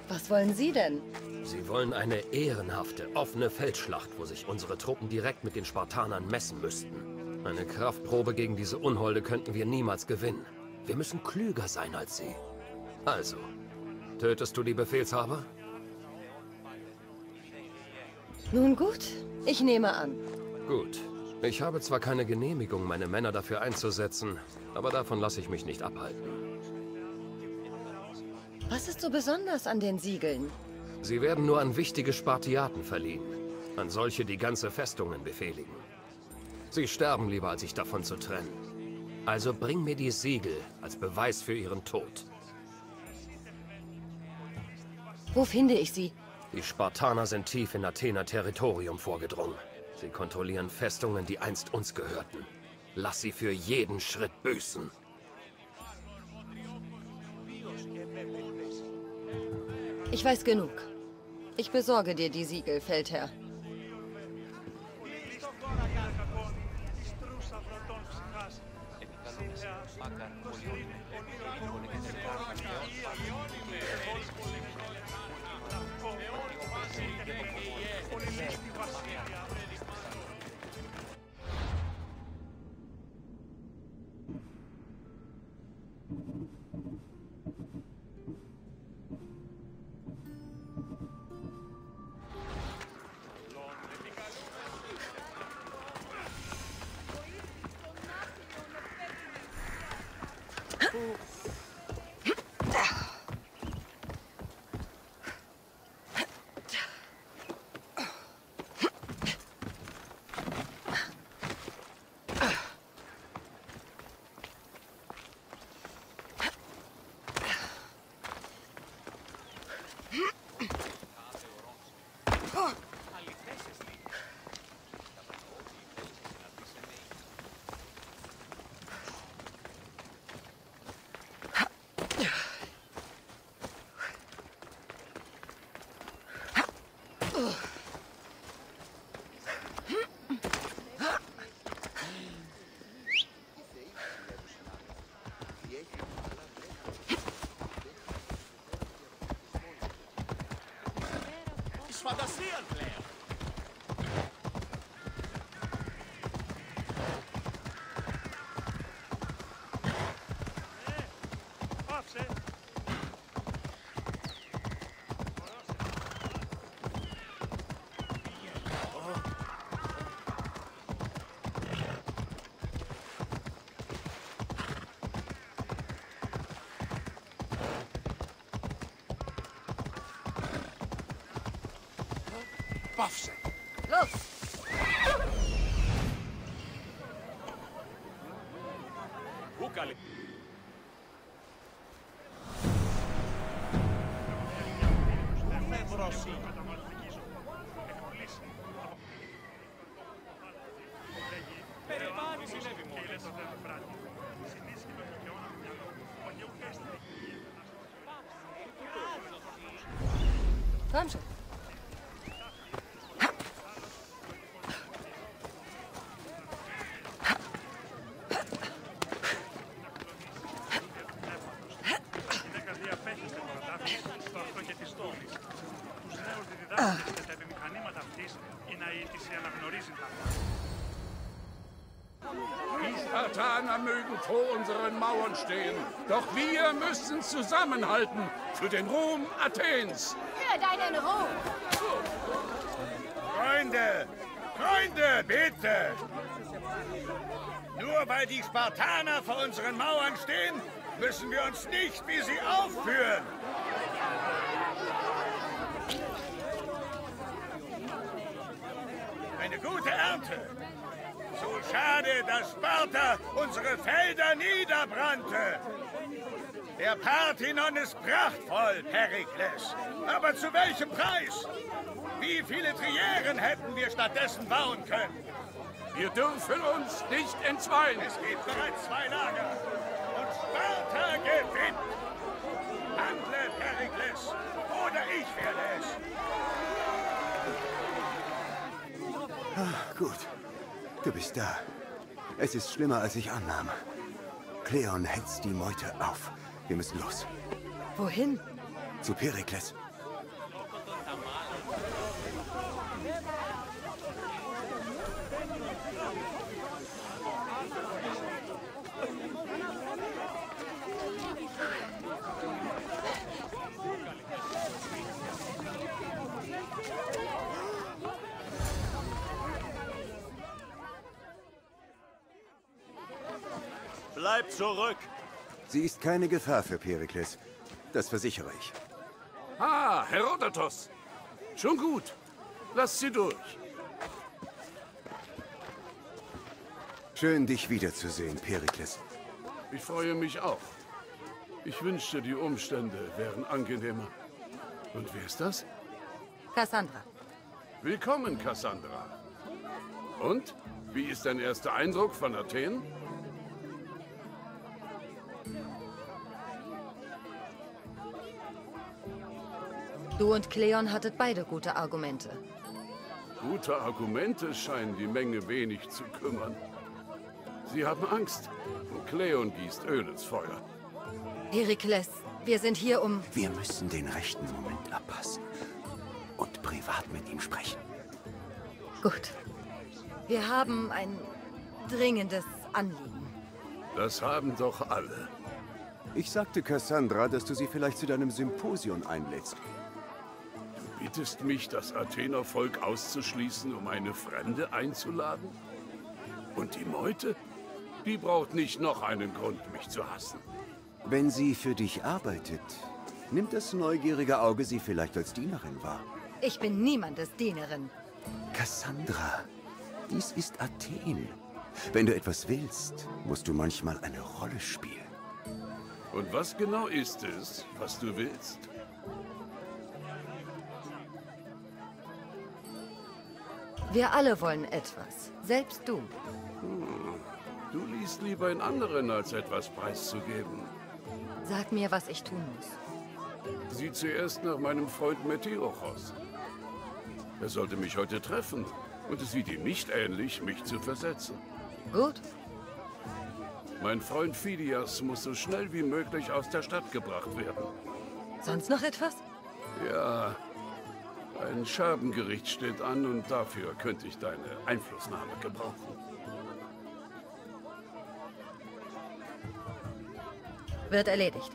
Was wollen Sie denn? Sie wollen eine ehrenhafte, offene Feldschlacht, wo sich unsere Truppen direkt mit den Spartanern messen müssten. Eine Kraftprobe gegen diese Unholde könnten wir niemals gewinnen. Wir müssen klüger sein als sie. Also, tötest du die Befehlshaber? Nun gut, ich nehme an. Gut. Ich habe zwar keine Genehmigung, meine Männer dafür einzusetzen, aber davon lasse ich mich nicht abhalten. Was ist so besonders an den Siegeln? Sie werden nur an wichtige Spartiaten verliehen. An solche, die ganze Festungen befehligen. Sie sterben lieber, als sich davon zu trennen. Also bring mir die Siegel als Beweis für ihren Tod. Wo finde ich sie? Die Spartaner sind tief in Athener Territorium vorgedrungen. Sie kontrollieren Festungen, die einst uns gehörten. Lass sie für jeden Schritt büßen. Ich weiß genug. Ich besorge dir die Siegel, Feldherr. Komm schon. vor unseren Mauern stehen. Doch wir müssen zusammenhalten für den Ruhm Athens. Deinen Ruhm! Freunde! Freunde, bitte! Nur weil die Spartaner vor unseren Mauern stehen, müssen wir uns nicht wie sie aufführen. Eine gute Ernte. So schade, dass Sparta unsere Felder niederbrannte. Der Parthenon ist prachtvoll, Perikles. Aber zu welchem Preis? Wie viele Trieren hätten wir stattdessen bauen können? Wir dürfen uns nicht entzweien. Es gibt bereits zwei Lager. Und Sparta gewinnt. Handle, Perikles, oder ich werde es. Ah, gut. Du bist da. Es ist schlimmer, als ich annahm. Kleon hetzt die Meute auf. Wir müssen los. Wohin? Zu Perikles. Bleib zurück! Sie ist keine Gefahr für Perikles. Das versichere ich. Ah, Herodotos. Schon gut. Lass sie durch. Schön, dich wiederzusehen, Perikles. Ich freue mich auch. Ich wünschte, die Umstände wären angenehmer. Und wer ist das? Cassandra. Willkommen, Cassandra. Und? Wie ist dein erster Eindruck von Athen? Du und Cleon hattet beide gute Argumente. Gute Argumente scheinen die Menge wenig zu kümmern. Sie haben Angst. Und Cleon gießt Öl ins Feuer. Perikles, wir sind hier um... Wir müssen den rechten Moment abpassen. Und privat mit ihm sprechen. Gut. Wir haben ein dringendes Anliegen. Das haben doch alle. Ich sagte Cassandra, dass du sie vielleicht zu deinem Symposion einlädst. Bittest mich, das Athenervolk auszuschließen, um eine Fremde einzuladen? Und die Meute? Die braucht nicht noch einen Grund, mich zu hassen. Wenn sie für dich arbeitet, nimmt das neugierige Auge sie vielleicht als Dienerin wahr. Ich bin niemandes Dienerin. Cassandra, dies ist Athen. Wenn du etwas willst, musst du manchmal eine Rolle spielen. Und was genau ist es, was du willst? Wir alle wollen etwas. Selbst du. Hm. Du liest lieber in anderen, als etwas preiszugeben. Sag mir, was ich tun muss. Sieh zuerst nach meinem Freund Meteochos. Er sollte mich heute treffen. Und es sieht ihm nicht ähnlich, mich zu versetzen. Gut. Mein Freund Phidias muss so schnell wie möglich aus der Stadt gebracht werden. Sonst noch etwas? Ja, ein Scherbengericht steht an und dafür könnte ich deine Einflussnahme gebrauchen. Wird erledigt.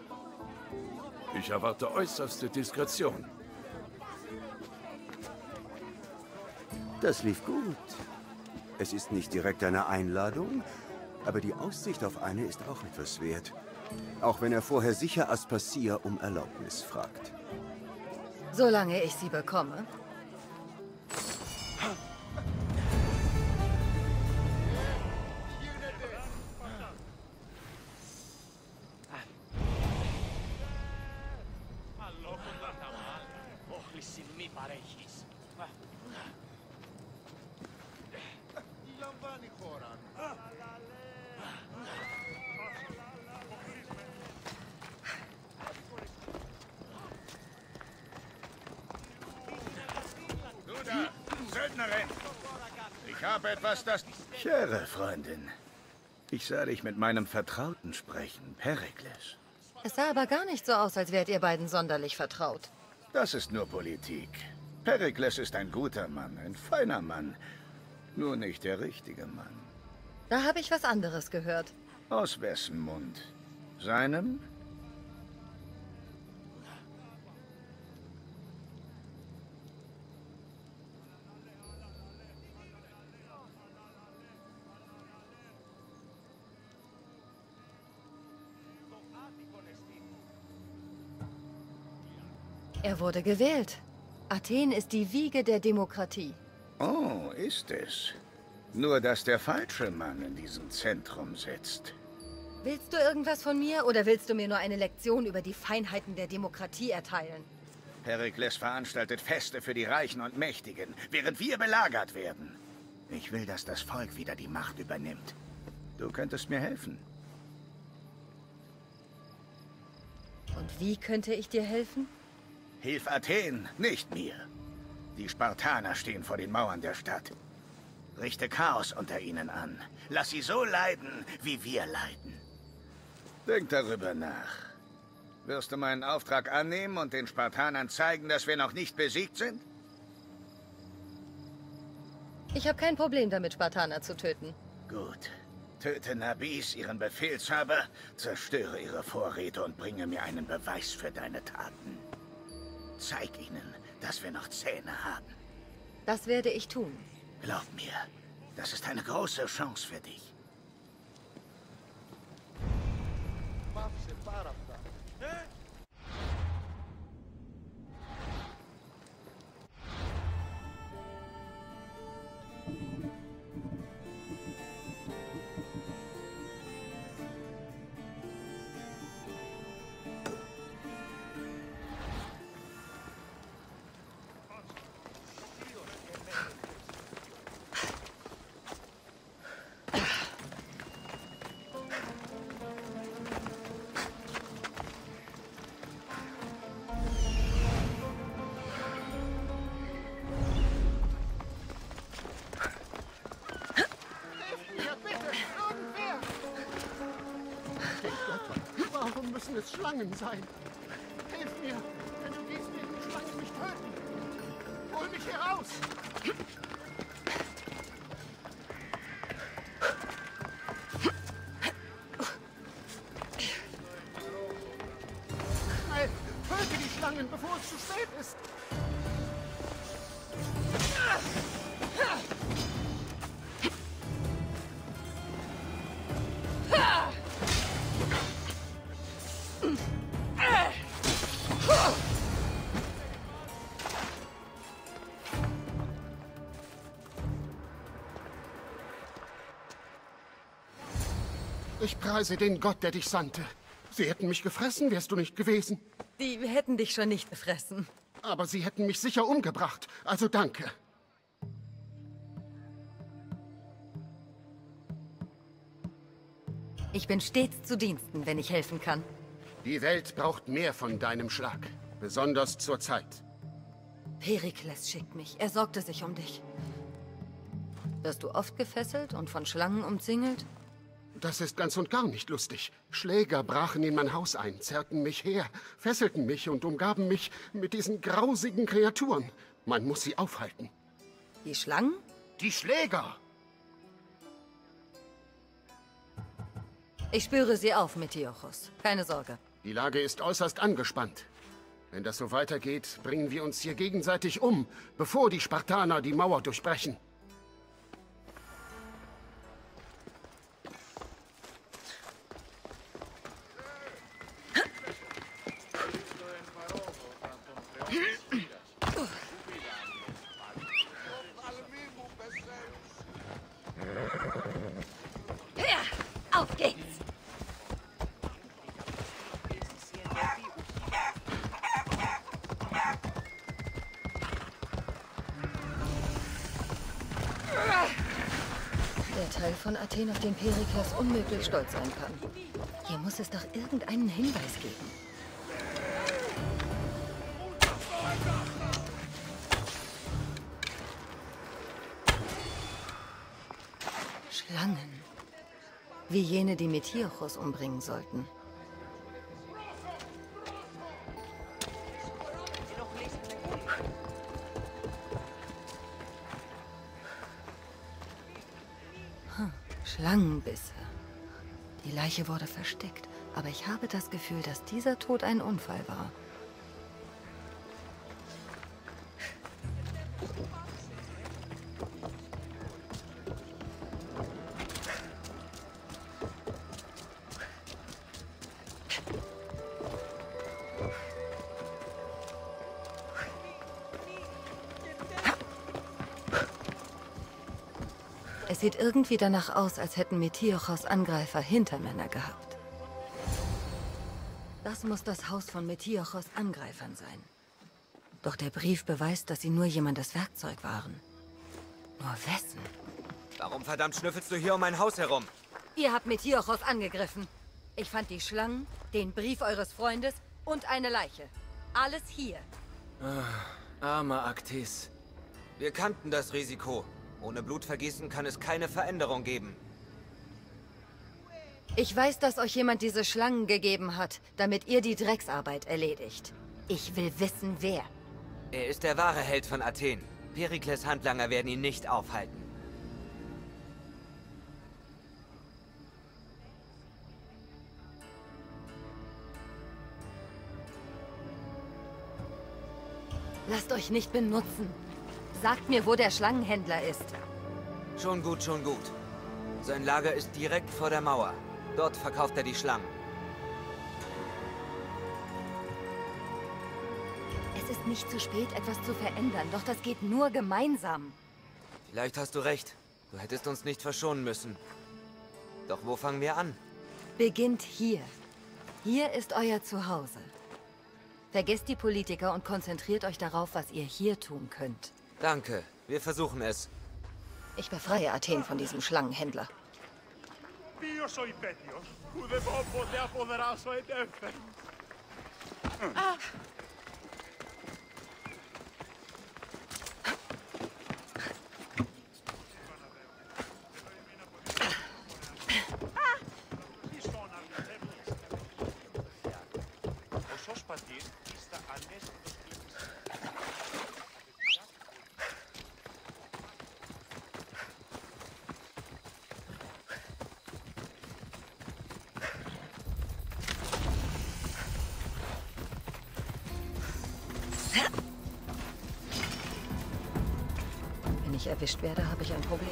Ich erwarte äußerste Diskretion. Das lief gut. Es ist nicht direkt eine Einladung, aber die Aussicht auf eine ist auch etwas wert. Auch wenn er vorher sicher Aspasia um Erlaubnis fragt. Solange ich sie bekomme. Ich sah dich mit meinem Vertrauten sprechen, Perikles. Es sah aber gar nicht so aus, als wärt ihr beiden sonderlich vertraut. Das ist nur Politik. Perikles ist ein guter Mann, ein feiner Mann. Nur nicht der richtige Mann. Da habe ich was anderes gehört. Aus wessen Mund? Seinem? Er wurde gewählt. Athen ist die Wiege der Demokratie. Oh, ist es. Nur, dass der falsche Mann in diesem Zentrum sitzt. Willst du irgendwas von mir oder willst du mir nur eine Lektion über die Feinheiten der Demokratie erteilen? Perikles veranstaltet Feste für die Reichen und Mächtigen, während wir belagert werden. Ich will, dass das Volk wieder die Macht übernimmt. Du könntest mir helfen. Und wie könnte ich dir helfen? Hilf Athen, nicht mir. Die Spartaner stehen vor den Mauern der Stadt. Richte Chaos unter ihnen an. Lass sie so leiden, wie wir leiden. Denk darüber nach. Wirst du meinen Auftrag annehmen und den Spartanern zeigen, dass wir noch nicht besiegt sind? Ich habe kein Problem damit, Spartaner zu töten. Gut. Töte Nabis, ihren Befehlshaber, zerstöre ihre Vorräte und bringe mir einen Beweis für deine Taten. Zeig ihnen, dass wir noch Zähne haben. Das werde ich tun. Glaub mir, das ist eine große Chance für dich. Schlangen sein? Ich preise den Gott, der dich sandte. Sie hätten mich gefressen, wärst du nicht gewesen. Die hätten dich schon nicht gefressen. Aber sie hätten mich sicher umgebracht. Also danke. Ich bin stets zu Diensten, wenn ich helfen kann. Die Welt braucht mehr von deinem Schlag. Besonders zur Zeit. Perikles schickt mich. Er sorgte sich um dich. Wirst du oft gefesselt und von Schlangen umzingelt? Das ist ganz und gar nicht lustig. Schläger brachen in mein Haus ein, zerrten mich her, fesselten mich und umgaben mich mit diesen grausigen Kreaturen. Man muss sie aufhalten. Die Schlangen? Die Schläger! Ich spüre sie auf, Metiochos. Keine Sorge. Die Lage ist äußerst angespannt. Wenn das so weitergeht, bringen wir uns hier gegenseitig um, bevor die Spartaner die Mauer durchbrechen. Athen, auf den Perikles unmöglich stolz sein kann. Hier muss es doch irgendeinen Hinweis geben. Schlangen. Wie jene, die Metiochos umbringen sollten. Leiche wurde versteckt, aber ich habe das Gefühl, dass dieser Tod ein Unfall war. Irgendwie danach aus, als hätten Metiochos Angreifer Hintermänner gehabt. Das muss das Haus von Metiochos Angreifern sein. Doch der Brief beweist, dass sie nur jemandes Werkzeug waren. Nur wessen? Warum verdammt schnüffelst du hier um mein Haus herum? Ihr habt Metiochos angegriffen. Ich fand die Schlangen, den Brief eures Freundes und eine Leiche. Alles hier. Ah, armer Aktis. Wir kannten das Risiko. Ohne Blutvergießen kann es keine Veränderung geben. Ich weiß, dass euch jemand diese Schlangen gegeben hat, damit ihr die Drecksarbeit erledigt. Ich will wissen, wer. Er ist der wahre Held von Athen. Perikles Handlanger werden ihn nicht aufhalten. Lasst euch nicht benutzen. Sagt mir, wo der Schlangenhändler ist. Schon gut, schon gut. Sein Lager ist direkt vor der Mauer. Dort verkauft er die Schlangen. Es ist nicht zu spät, etwas zu verändern, doch das geht nur gemeinsam. Vielleicht hast du recht. Du hättest uns nicht verschonen müssen. Doch wo fangen wir an? Beginnt hier. Hier ist euer Zuhause. Vergesst die Politiker und konzentriert euch darauf, was ihr hier tun könnt. Danke, wir versuchen es. Ich befreie Athen von diesem Schlangenhändler. Ah. Erwischt werde, habe ich ein Problem.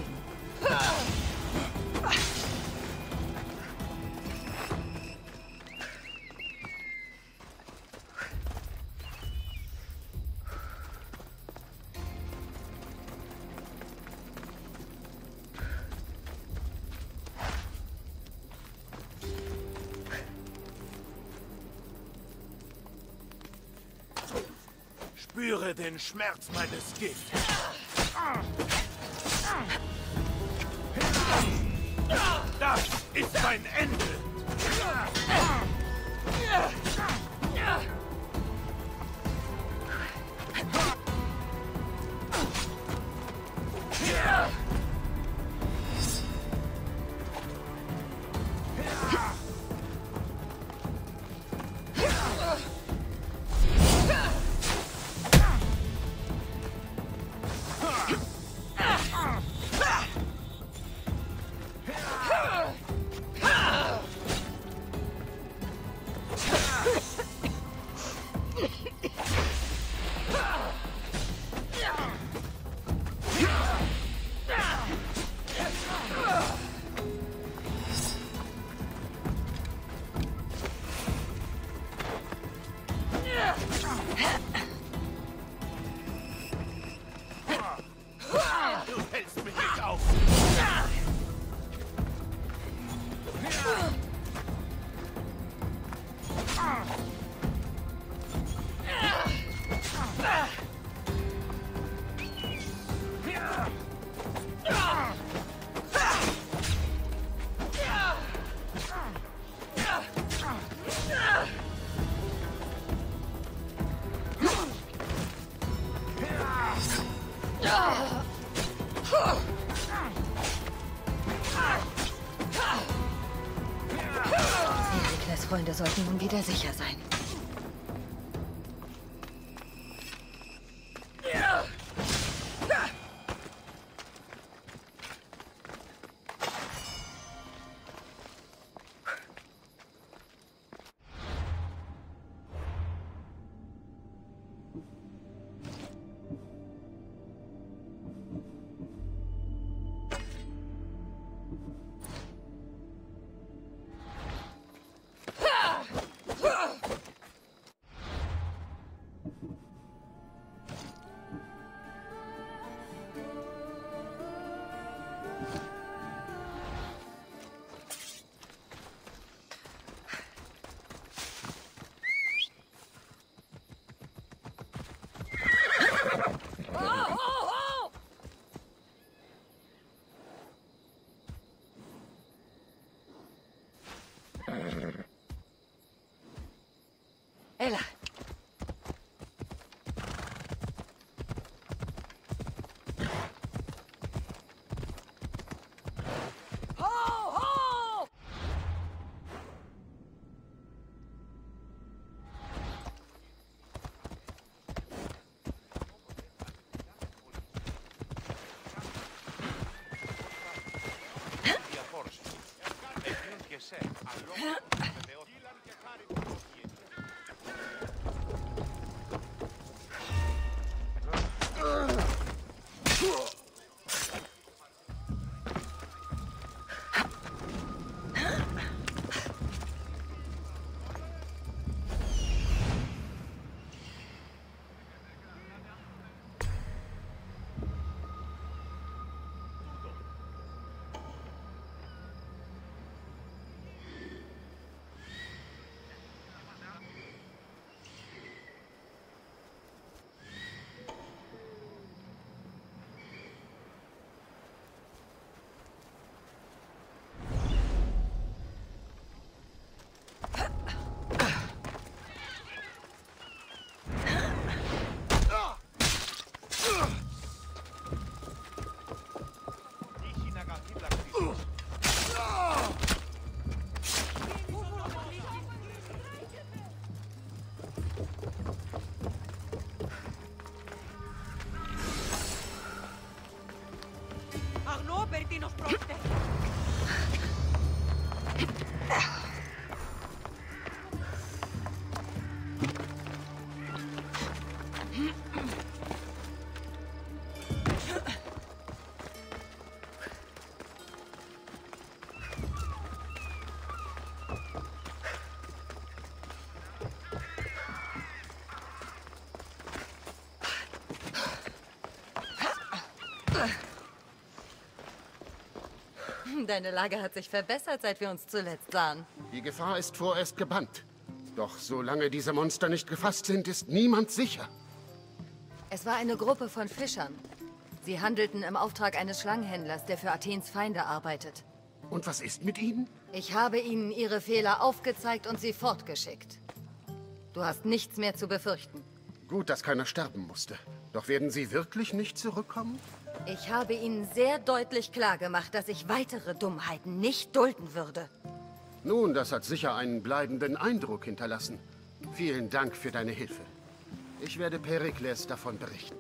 Spüre den Schmerz meines Gifts. Ist mein Ende. Freunde sollten nun wieder sicher sein. Έλα. Yeah. Deine Lage hat sich verbessert, seit wir uns zuletzt sahen. Die Gefahr ist vorerst gebannt. Doch solange diese Monster nicht gefasst sind, ist niemand sicher. Es war eine Gruppe von Fischern. Sie handelten im Auftrag eines Schlangenhändlers, der für Athens Feinde arbeitet. Und was ist mit ihnen? Ich habe ihnen ihre Fehler aufgezeigt und sie fortgeschickt. Du hast nichts mehr zu befürchten. Gut, dass keiner sterben musste. Doch werden sie wirklich nicht zurückkommen? Ich habe ihnen sehr deutlich klargemacht, dass ich weitere Dummheiten nicht dulden würde. Nun, das hat sicher einen bleibenden Eindruck hinterlassen. Vielen Dank für deine Hilfe. Ich werde Perikles davon berichten.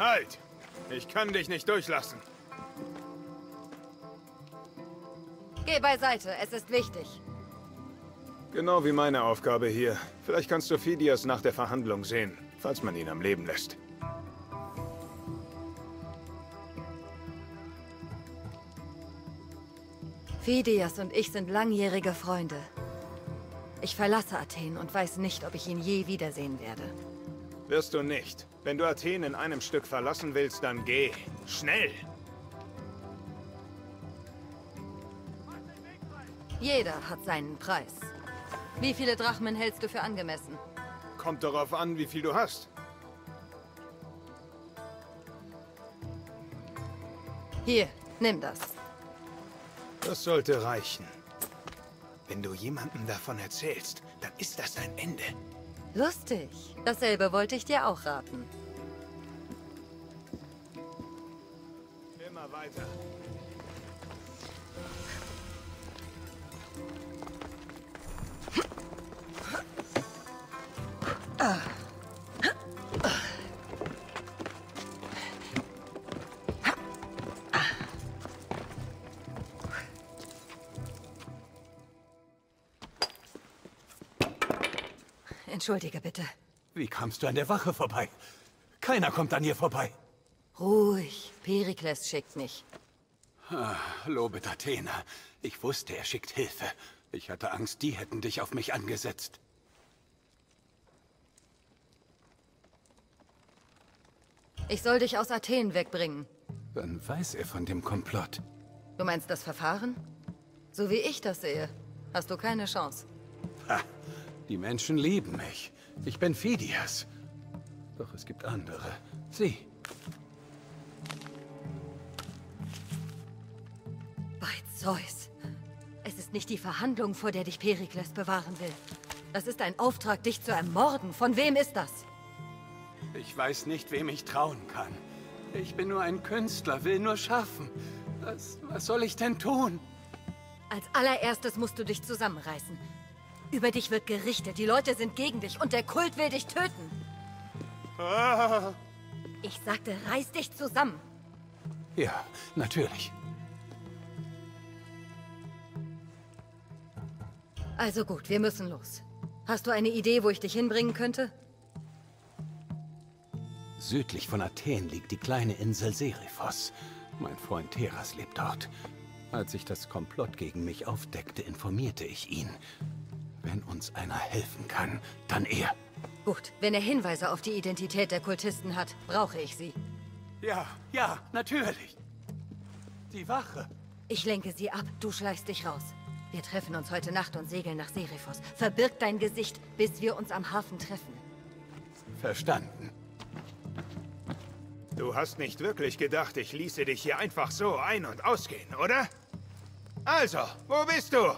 Halt! Ich kann dich nicht durchlassen. Geh beiseite, es ist wichtig. Genau wie meine Aufgabe hier. Vielleicht kannst du Phidias nach der Verhandlung sehen, falls man ihn am Leben lässt. Phidias und ich sind langjährige Freunde. Ich verlasse Athen und weiß nicht, ob ich ihn je wiedersehen werde. Wirst du nicht. Wenn du Athen in einem Stück verlassen willst, dann geh. Schnell! Jeder hat seinen Preis. Wie viele Drachmen hältst du für angemessen? Kommt darauf an, wie viel du hast. Hier, nimm das. Das sollte reichen. Wenn du jemandem davon erzählst, dann ist das dein Ende. Lustig. Dasselbe wollte ich dir auch raten. Immer weiter. Entschuldige bitte. Wie kamst du an der Wache vorbei? Keiner kommt an ihr vorbei. Ruhig. Perikles schickt mich. Ah, lobet Athena. Ich wusste, er schickt Hilfe. Ich hatte Angst, die hätten dich auf mich angesetzt. Ich soll dich aus Athen wegbringen. Dann weiß er von dem Komplott. Du meinst das Verfahren? So wie ich das sehe, hast du keine Chance. Ha, die Menschen lieben mich. Ich bin Phidias. Doch es gibt andere. Sie. Bei Zeus. Es ist nicht die Verhandlung, vor der dich Perikles bewahren will. Das ist ein Auftrag, dich zu ermorden. Von wem ist das? Ich weiß nicht, wem ich trauen kann. Ich bin nur ein Künstler, will nur schaffen. Was, was soll ich denn tun? Als allererstes musst du dich zusammenreißen. Über dich wird gerichtet, die Leute sind gegen dich und der Kult will dich töten. Ah. Ich sagte, reiß dich zusammen. Ja, natürlich. Also gut, wir müssen los. Hast du eine Idee, wo ich dich hinbringen könnte? Südlich von Athen liegt die kleine Insel Seriphos. Mein Freund Teras lebt dort. Als ich das Komplott gegen mich aufdeckte, informierte ich ihn. Wenn uns einer helfen kann, dann er. Gut, wenn er Hinweise auf die Identität der Kultisten hat, brauche ich sie. Ja, ja, natürlich. Die Wache. Ich lenke sie ab, du schleichst dich raus. Wir treffen uns heute Nacht und segeln nach Seriphos. Verbirg dein Gesicht, bis wir uns am Hafen treffen. Verstanden. Du hast nicht wirklich gedacht, ich ließe dich hier einfach so ein- und ausgehen, oder? Also, wo bist du?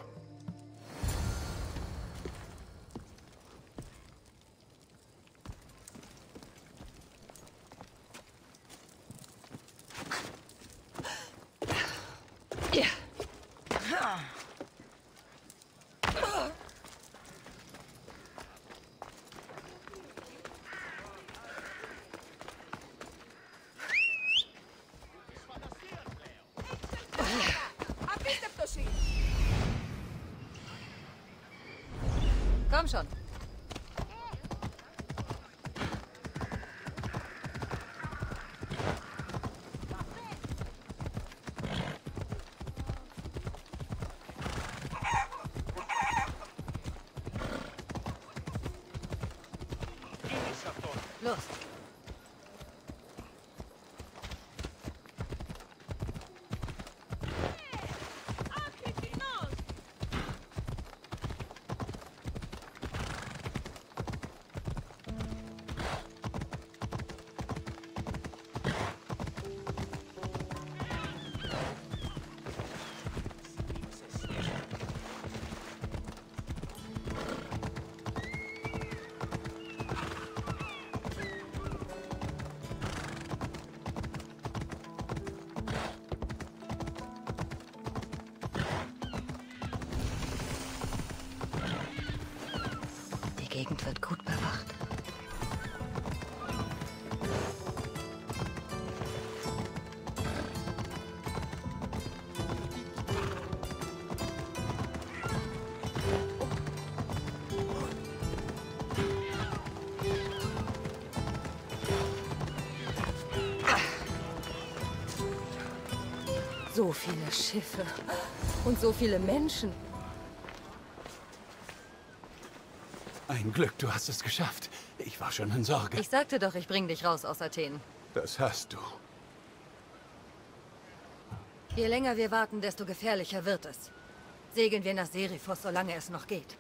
So viele Schiffe und so viele Menschen. Ein Glück, du hast es geschafft. Ich war schon in Sorge. Ich sagte doch, ich bring dich raus aus Athen. Das hast du. Je länger wir warten, desto gefährlicher wird es. Segeln wir nach Seriphos, solange es noch geht.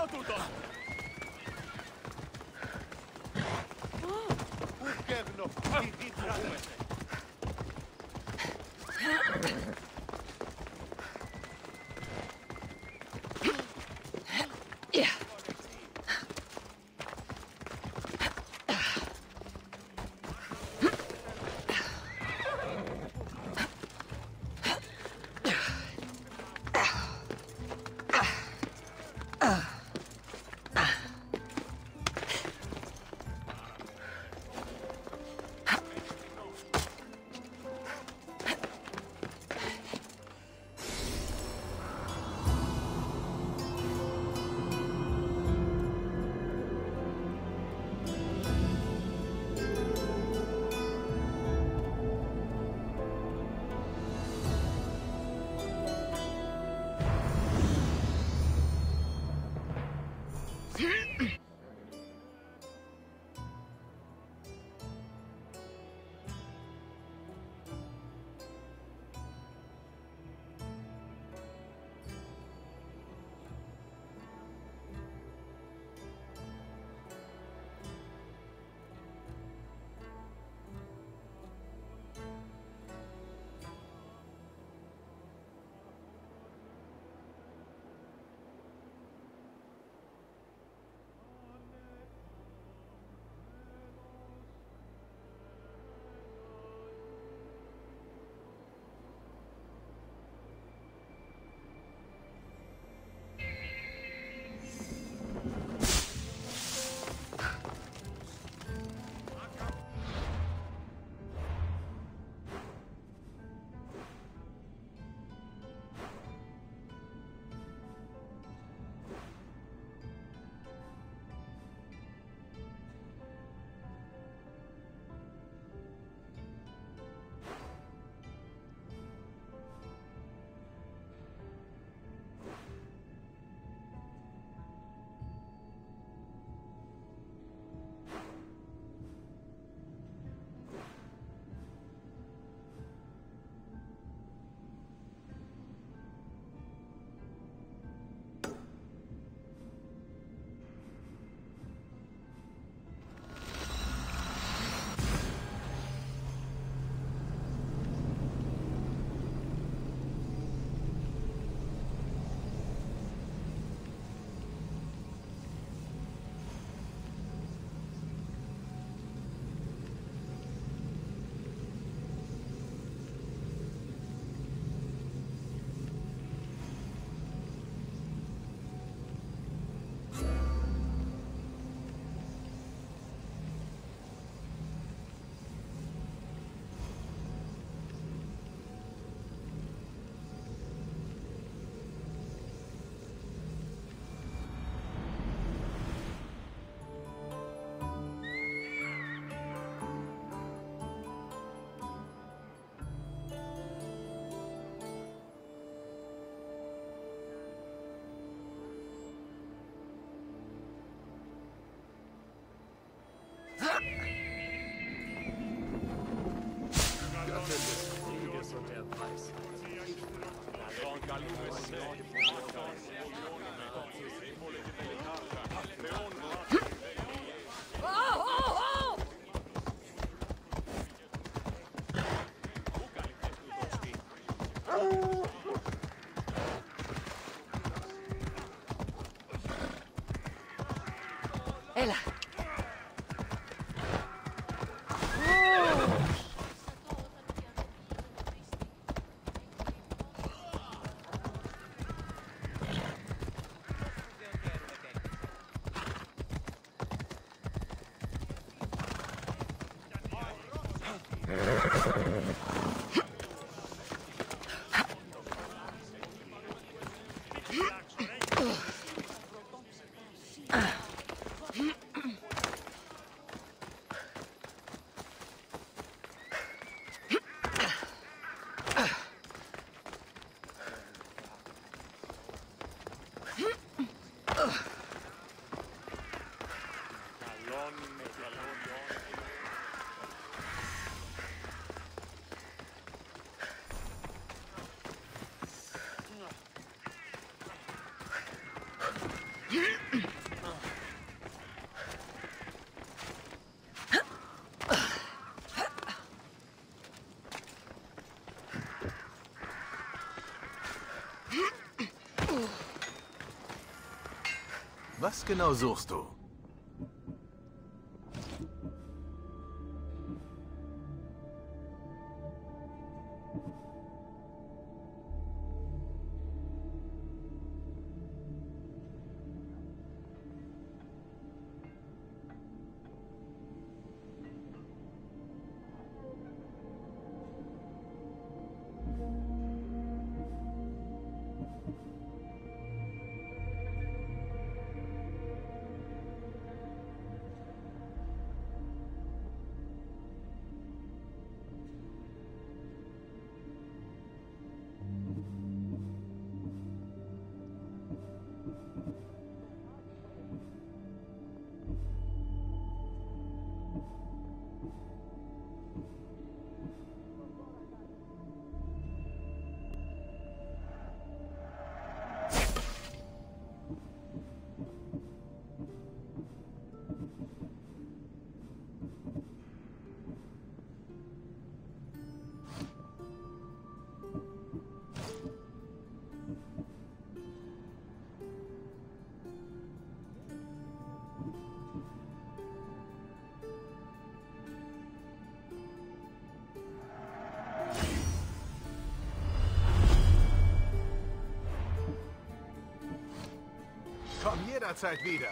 到 tutto! Un kerno di vitra Was genau suchst du? Jederzeit wieder.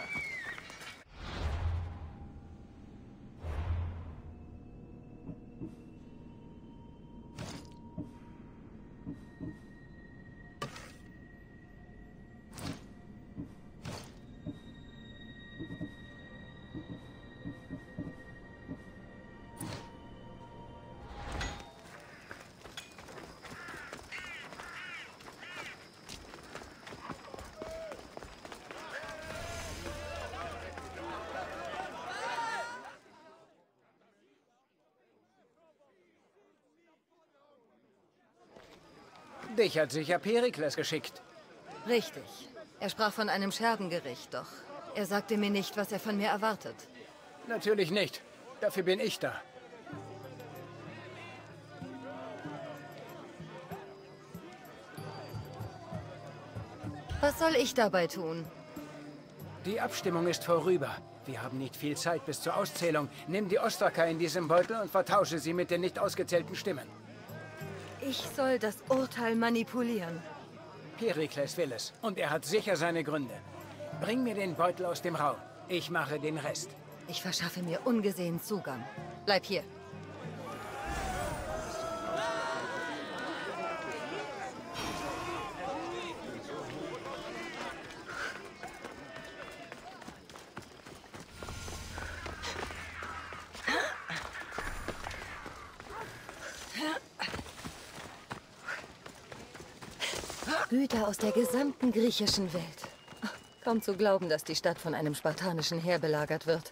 Dich hat sicher Perikles geschickt. Richtig. Er sprach von einem Scherbengericht, doch er sagte mir nicht, was er von mir erwartet. Natürlich nicht. Dafür bin ich da. Was soll ich dabei tun? Die Abstimmung ist vorüber. Wir haben nicht viel Zeit bis zur Auszählung. Nimm die Ostraka in diesem Beutel und vertausche sie mit den nicht ausgezählten Stimmen. Ich soll das Urteil manipulieren. Perikles will es. Und er hat sicher seine Gründe. Bring mir den Beutel aus dem Raum. Ich mache den Rest. Ich verschaffe mir ungesehen Zugang. Bleib hier. Güter aus der gesamten griechischen Welt. Kaum zu glauben, dass die Stadt von einem spartanischen Heer belagert wird.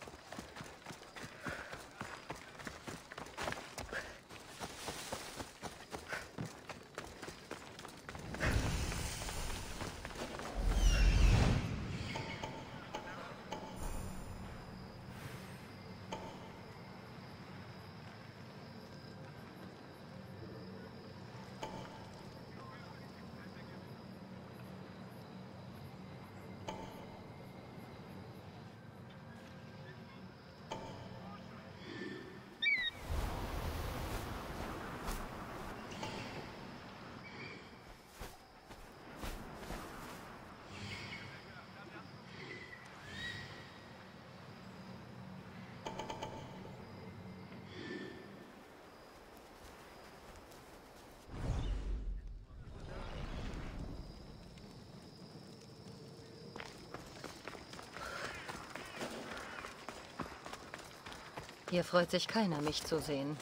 Hier freut sich keiner, mich zu sehen.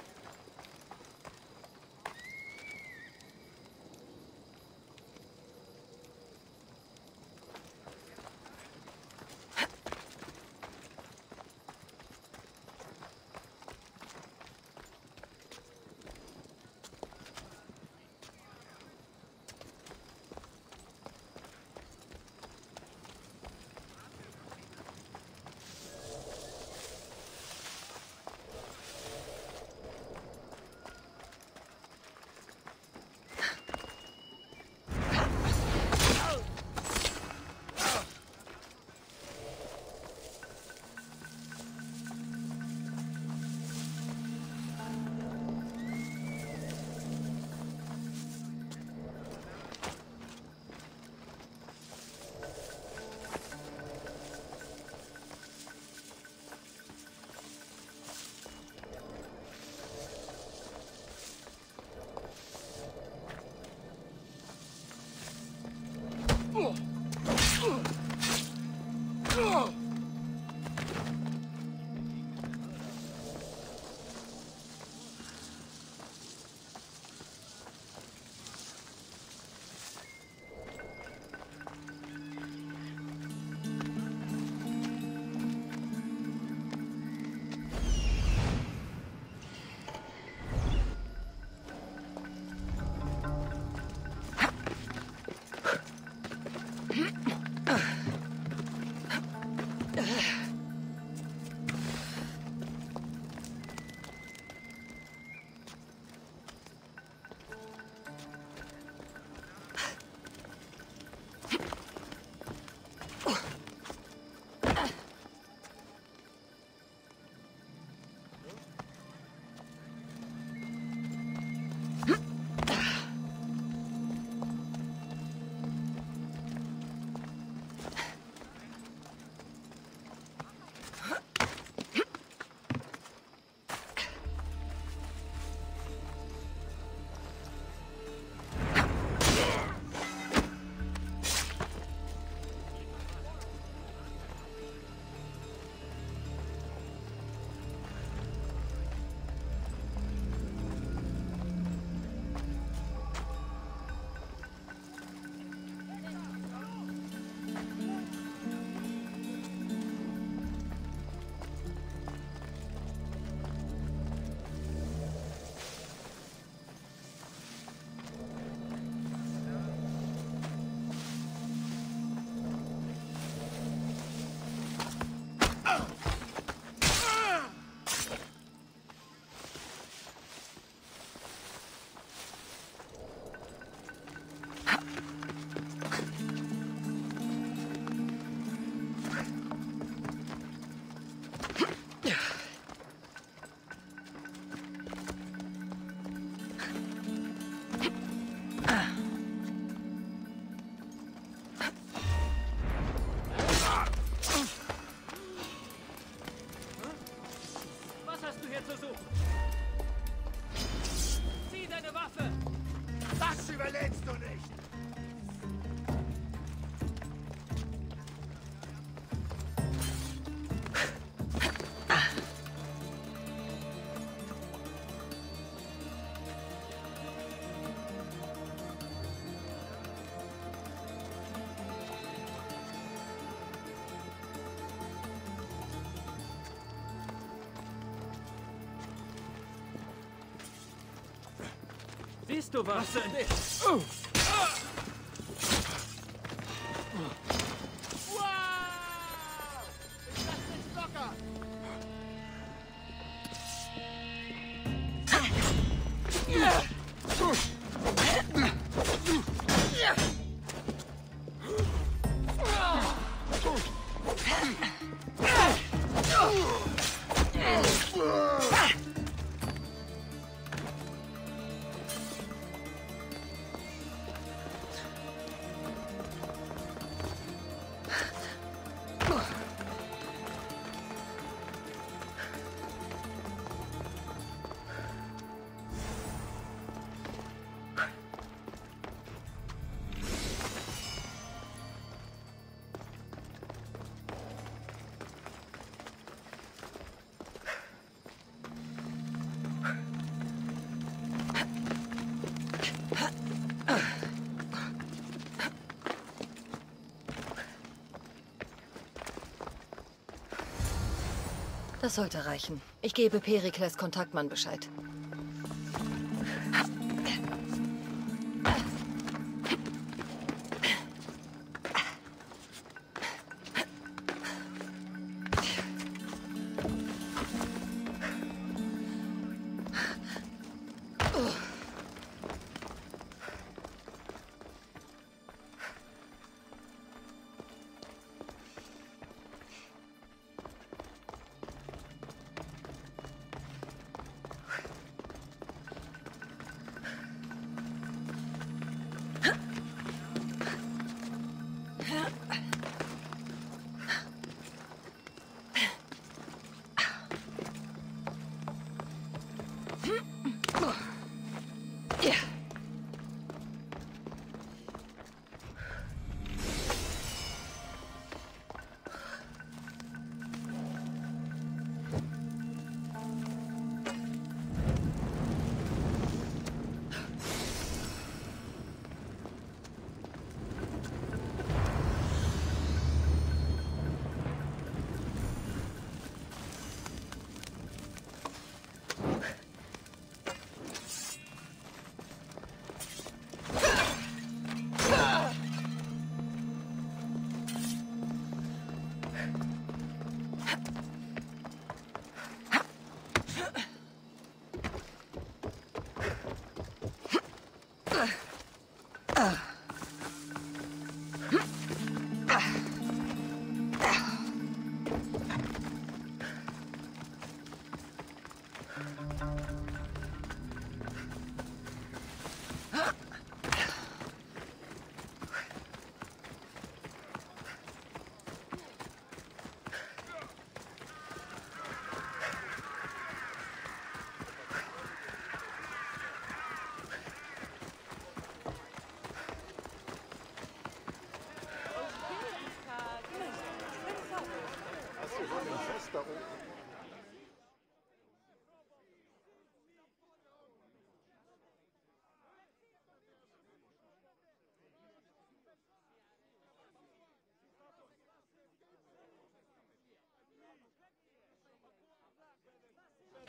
Siehst du was? Was denn? Oh. Das sollte reichen. Ich gebe Perikles Kontaktmann Bescheid.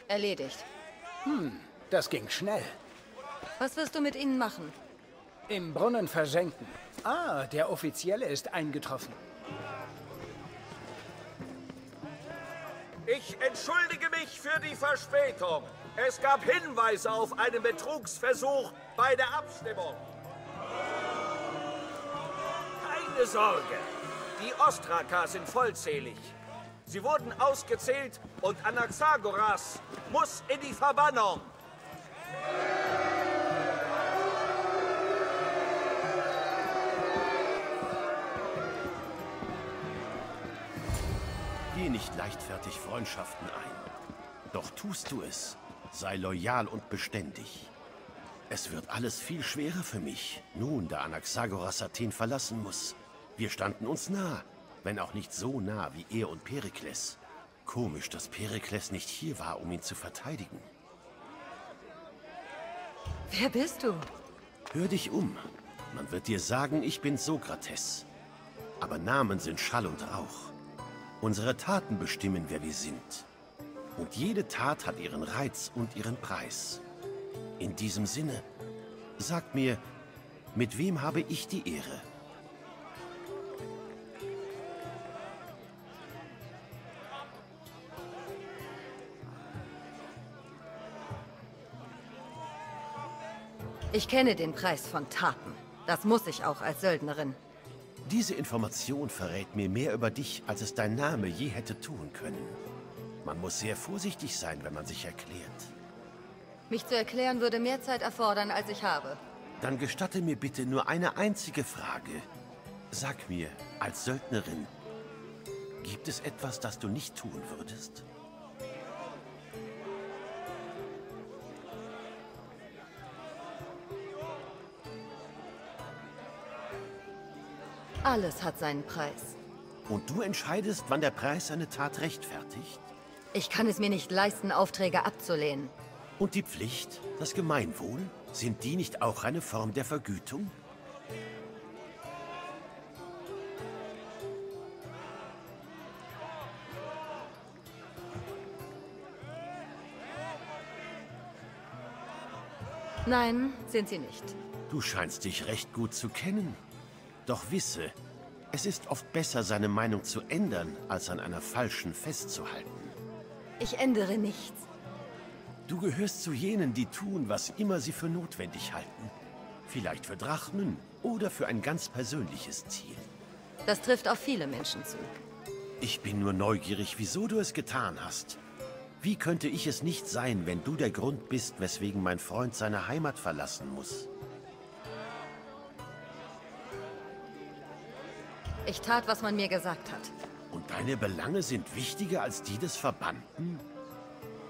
Erledigt. Hm, das ging schnell. Was wirst du mit ihnen machen? Im Brunnen versenken. Ah, der Offizielle ist eingetroffen. Ich entschuldige mich für die Verspätung. Es gab Hinweise auf einen Betrugsversuch bei der Abstimmung. Keine Sorge. Die Ostraka sind vollzählig. Sie wurden ausgezählt und Anaxagoras muss in die Verbannung. Geh nicht leichtfertig Freundschaften ein. Doch tust du es, sei loyal und beständig. Es wird alles viel schwerer für mich, nun da Anaxagoras Athen verlassen muss. Wir standen uns nah, wenn auch nicht so nah wie er und Perikles. Komisch, dass Perikles nicht hier war, um ihn zu verteidigen. Wer bist du? Hör dich um. Man wird dir sagen, ich bin Sokrates. Aber Namen sind Schall und Rauch. Unsere Taten bestimmen, wer wir sind. Und jede Tat hat ihren Reiz und ihren Preis. In diesem Sinne, sag mir, mit wem habe ich die Ehre? Ich kenne den Preis von Taten. Das muss ich auch als Söldnerin. Diese Information verrät mir mehr über dich, als es dein Name je hätte tun können. Man muss sehr vorsichtig sein, wenn man sich erklärt. Mich zu erklären würde mehr Zeit erfordern, als ich habe. Dann gestatte mir bitte nur eine einzige Frage. Sag mir, als Söldnerin, gibt es etwas, das du nicht tun würdest? Alles hat seinen Preis. Und du entscheidest, wann der Preis eine Tat rechtfertigt? Ich kann es mir nicht leisten, Aufträge abzulehnen. Und die Pflicht, das Gemeinwohl, sind die nicht auch eine Form der Vergütung? Nein, sind sie nicht. Du scheinst dich recht gut zu kennen. Doch wisse, es ist oft besser, seine Meinung zu ändern, als an einer falschen festzuhalten. Ich ändere nichts. Du gehörst zu jenen, die tun, was immer sie für notwendig halten. Vielleicht für Drachmen oder für ein ganz persönliches Ziel. Das trifft auf viele Menschen zu. Ich bin nur neugierig, wieso du es getan hast. Wie könnte ich es nicht sein, wenn du der Grund bist, weswegen mein Freund seine Heimat verlassen muss? Ich tat, was man mir gesagt hat. Und deine Belange sind wichtiger als die des Verbannten?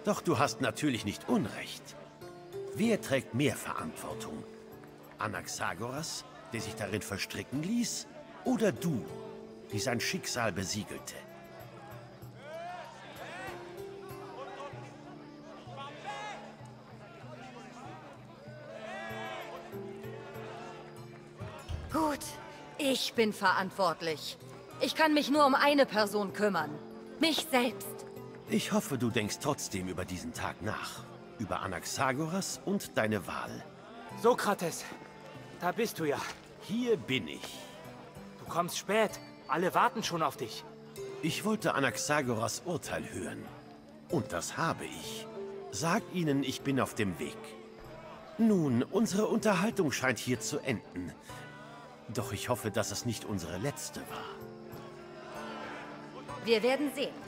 Doch du hast natürlich nicht Unrecht. Wer trägt mehr Verantwortung? Anaxagoras, der sich darin verstricken ließ? Oder du, die sein Schicksal besiegelte? Gut, ich bin verantwortlich. Ich kann mich nur um eine Person kümmern. Mich selbst. Ich hoffe, du denkst trotzdem über diesen Tag nach. Über Anaxagoras und deine Wahl. Sokrates, da bist du ja. Hier bin ich. Du kommst spät. Alle warten schon auf dich. Ich wollte Anaxagoras Urteil hören. Und das habe ich. Sag ihnen, ich bin auf dem Weg. Nun, unsere Unterhaltung scheint hier zu enden. Doch ich hoffe, dass es nicht unsere letzte war. Wir werden sehen.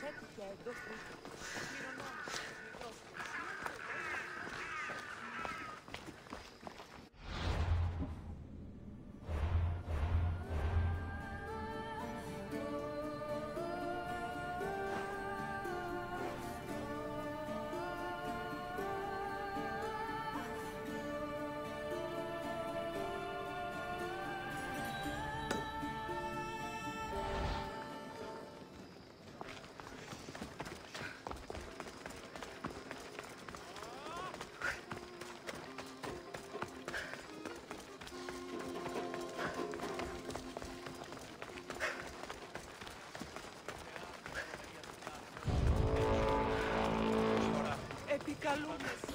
chaque qui é a d'autres Ich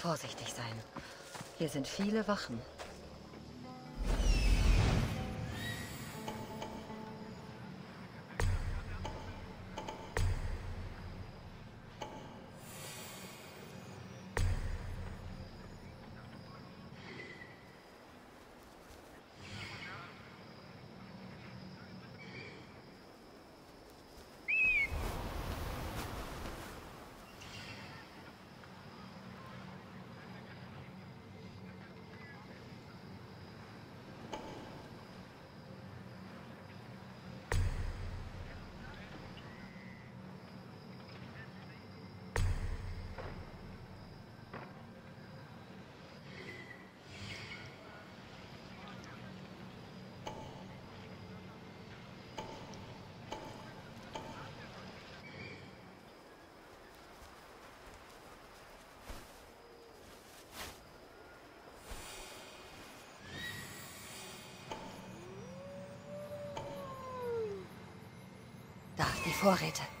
vorsichtig sein. Hier sind viele Wachen. Die Vorräte.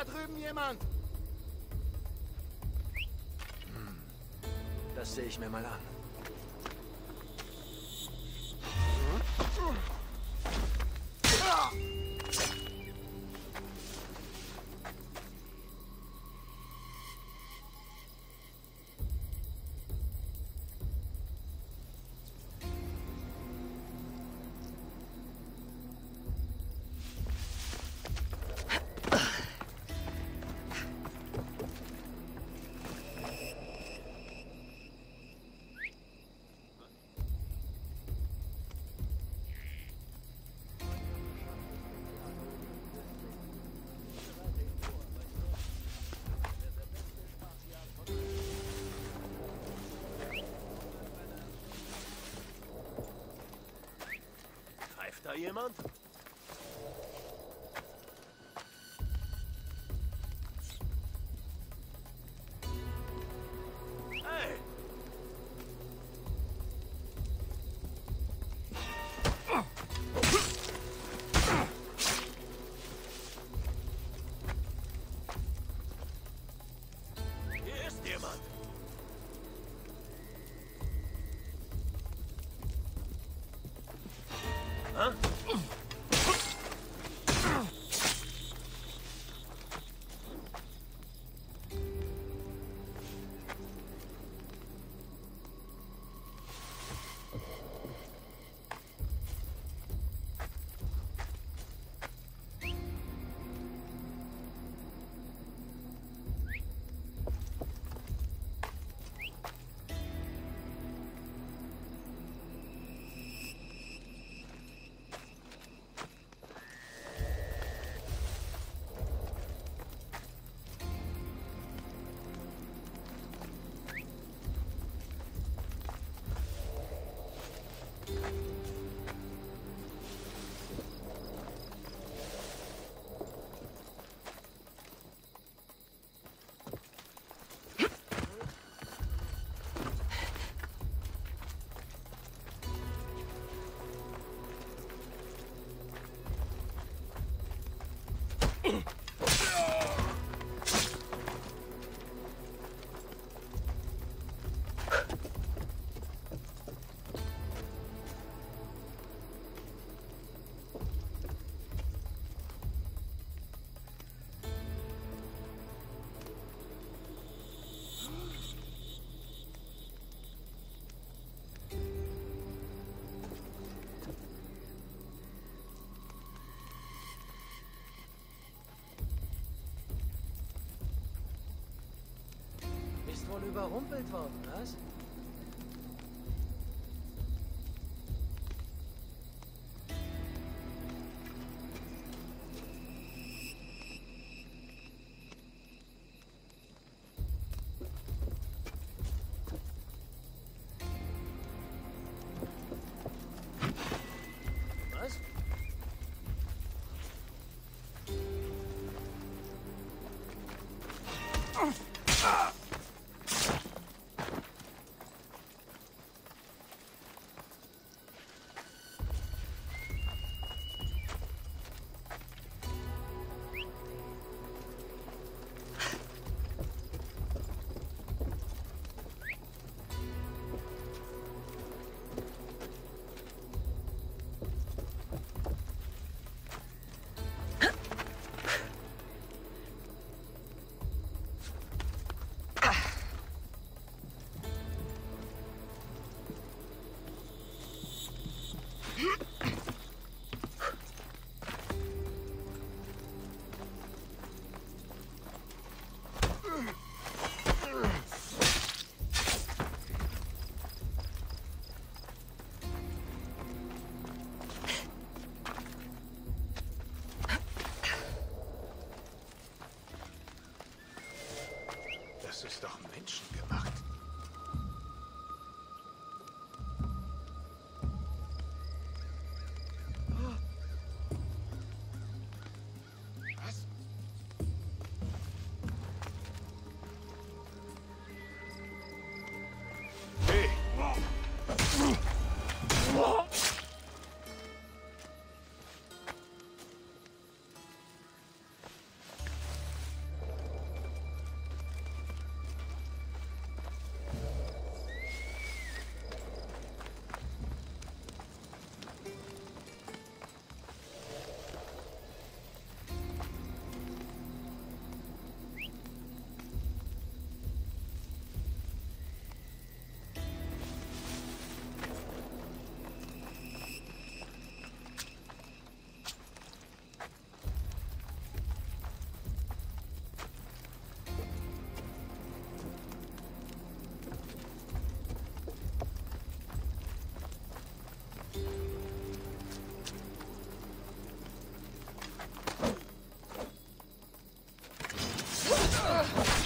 Da drüben jemand? Das sehe ich mir mal an. Kayıman huh? Ugh. *coughs* Überrumpelt worden? Was? Ugh.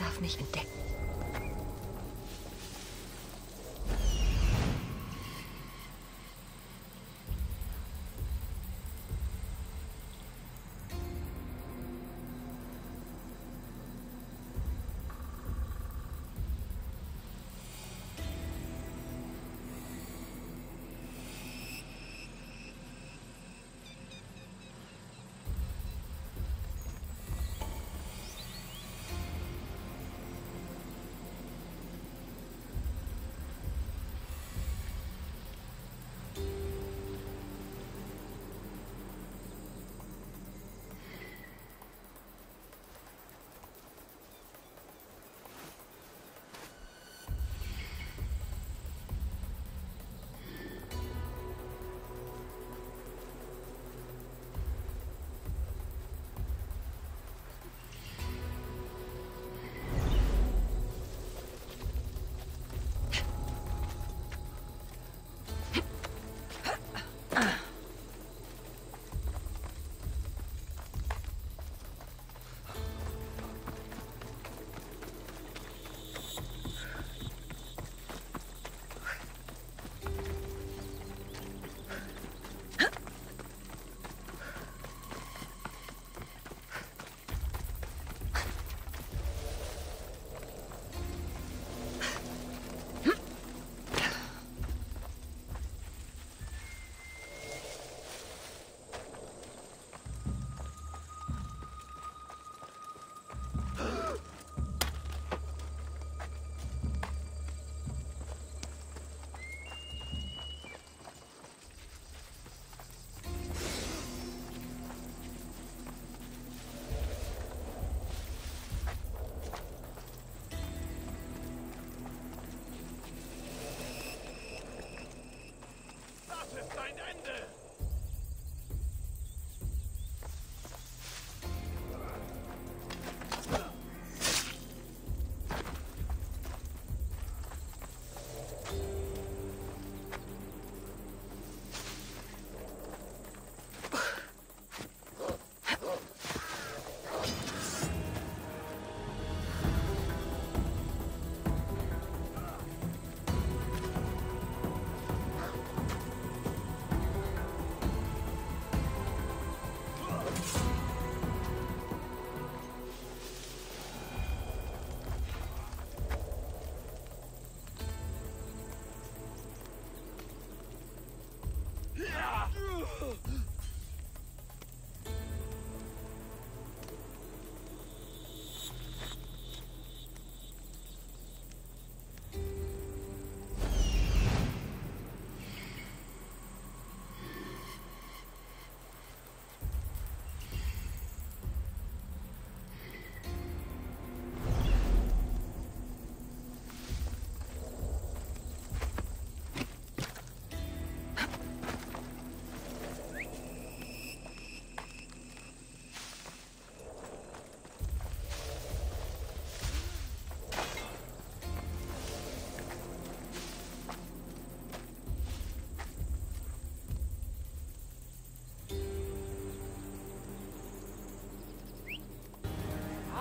Darf mich entdecken.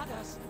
Das?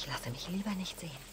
Ich lasse mich lieber nicht sehen.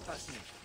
Faça-me.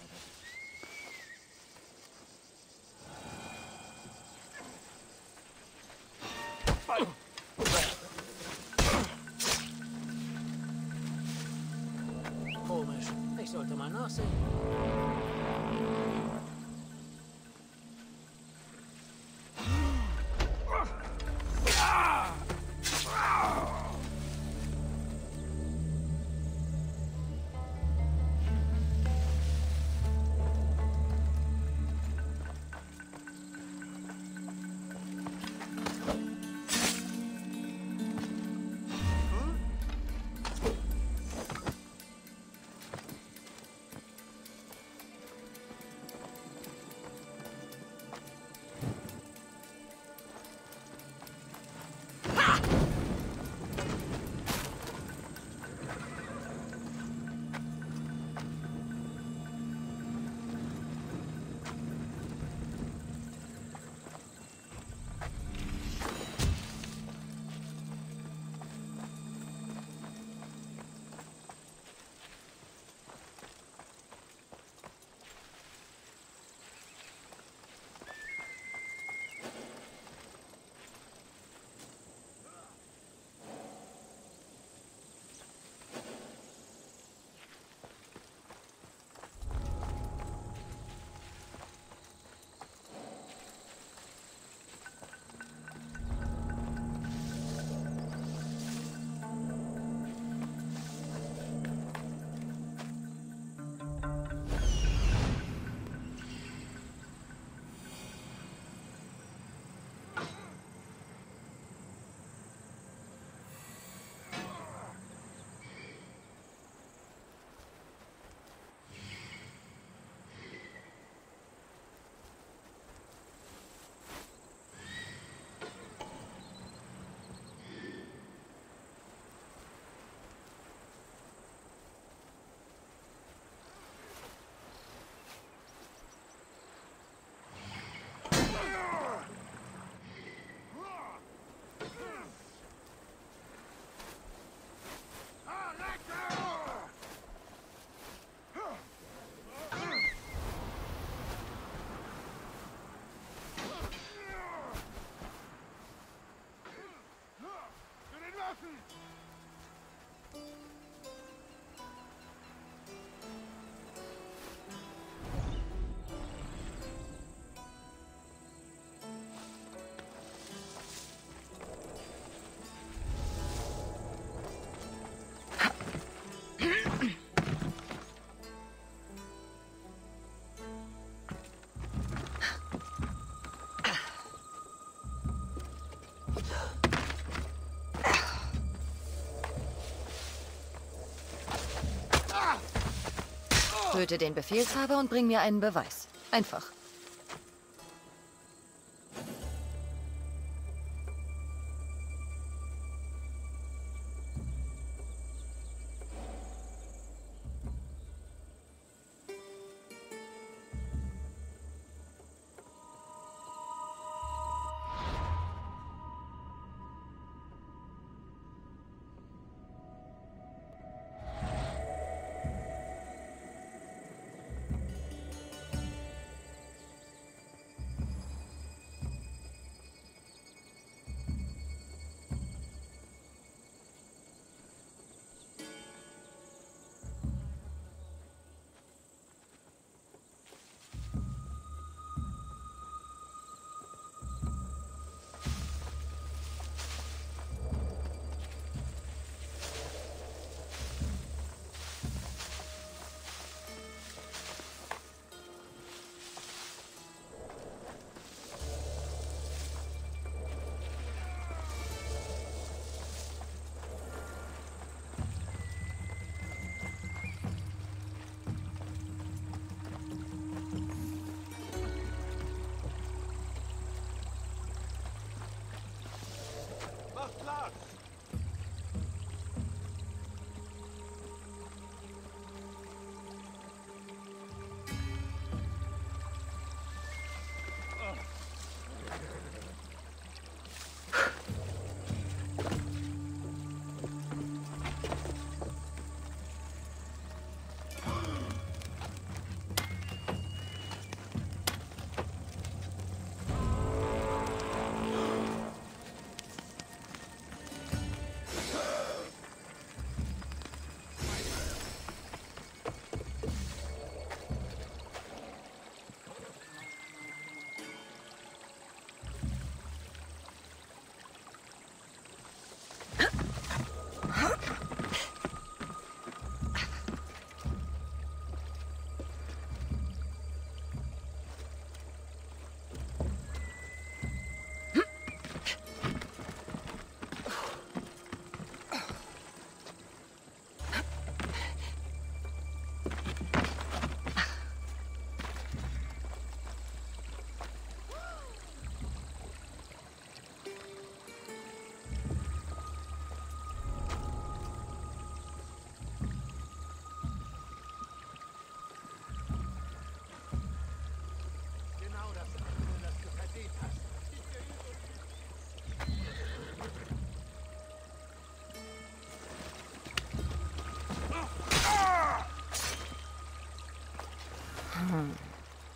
Töte den Befehlshaber und bring mir einen Beweis. Einfach.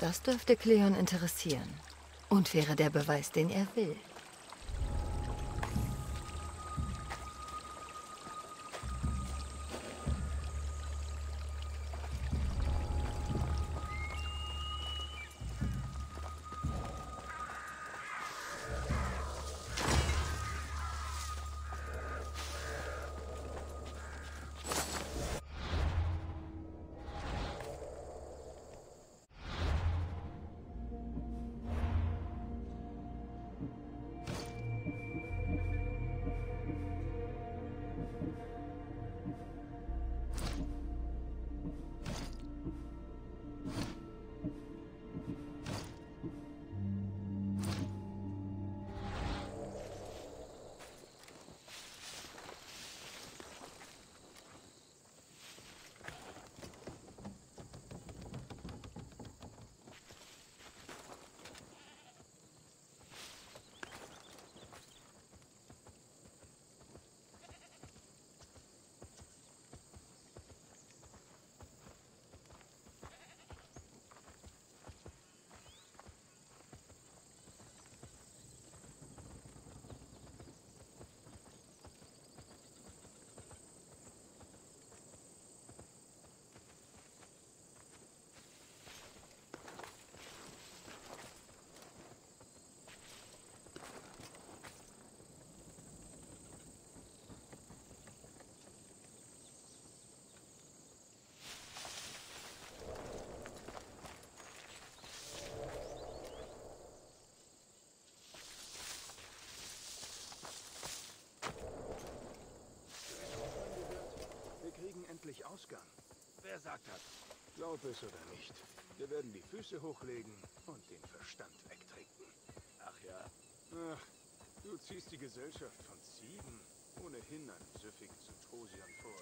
Das dürfte Cleon interessieren. Und wäre der Beweis, den er will. Ausgang. Wer sagt das? Glaub es oder nicht. Wir werden die Füße hochlegen und den Verstand wegtrinken. Ach ja. Ach, du ziehst die Gesellschaft von Ziegen ohnehin einem süffigen Symposion vor.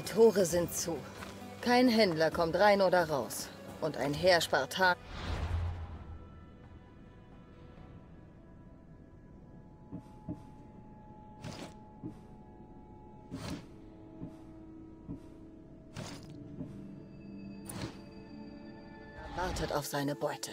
Die Tore sind zu. Kein Händler kommt rein oder raus. Und ein Heer Spartan... wartet auf seine Beute.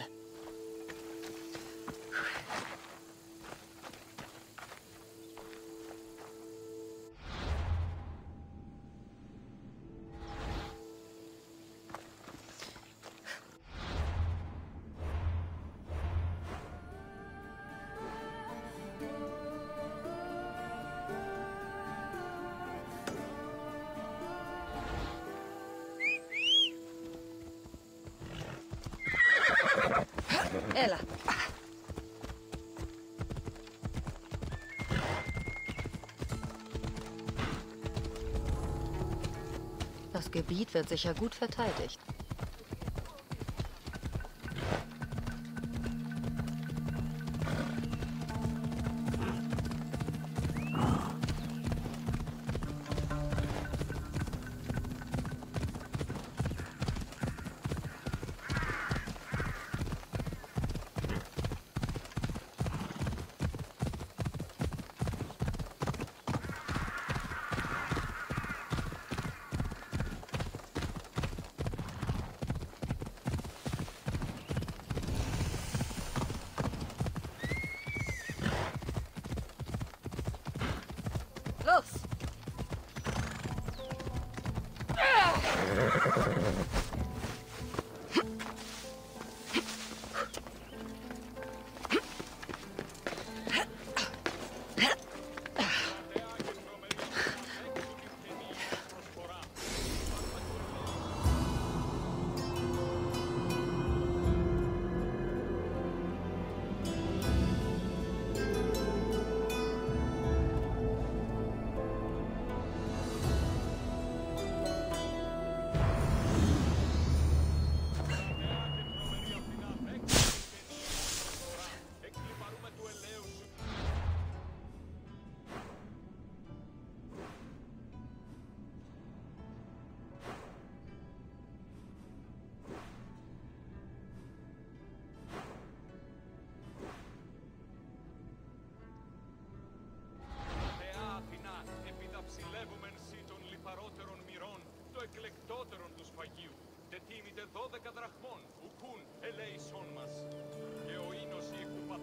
Gebiet wird sicher gut verteidigt.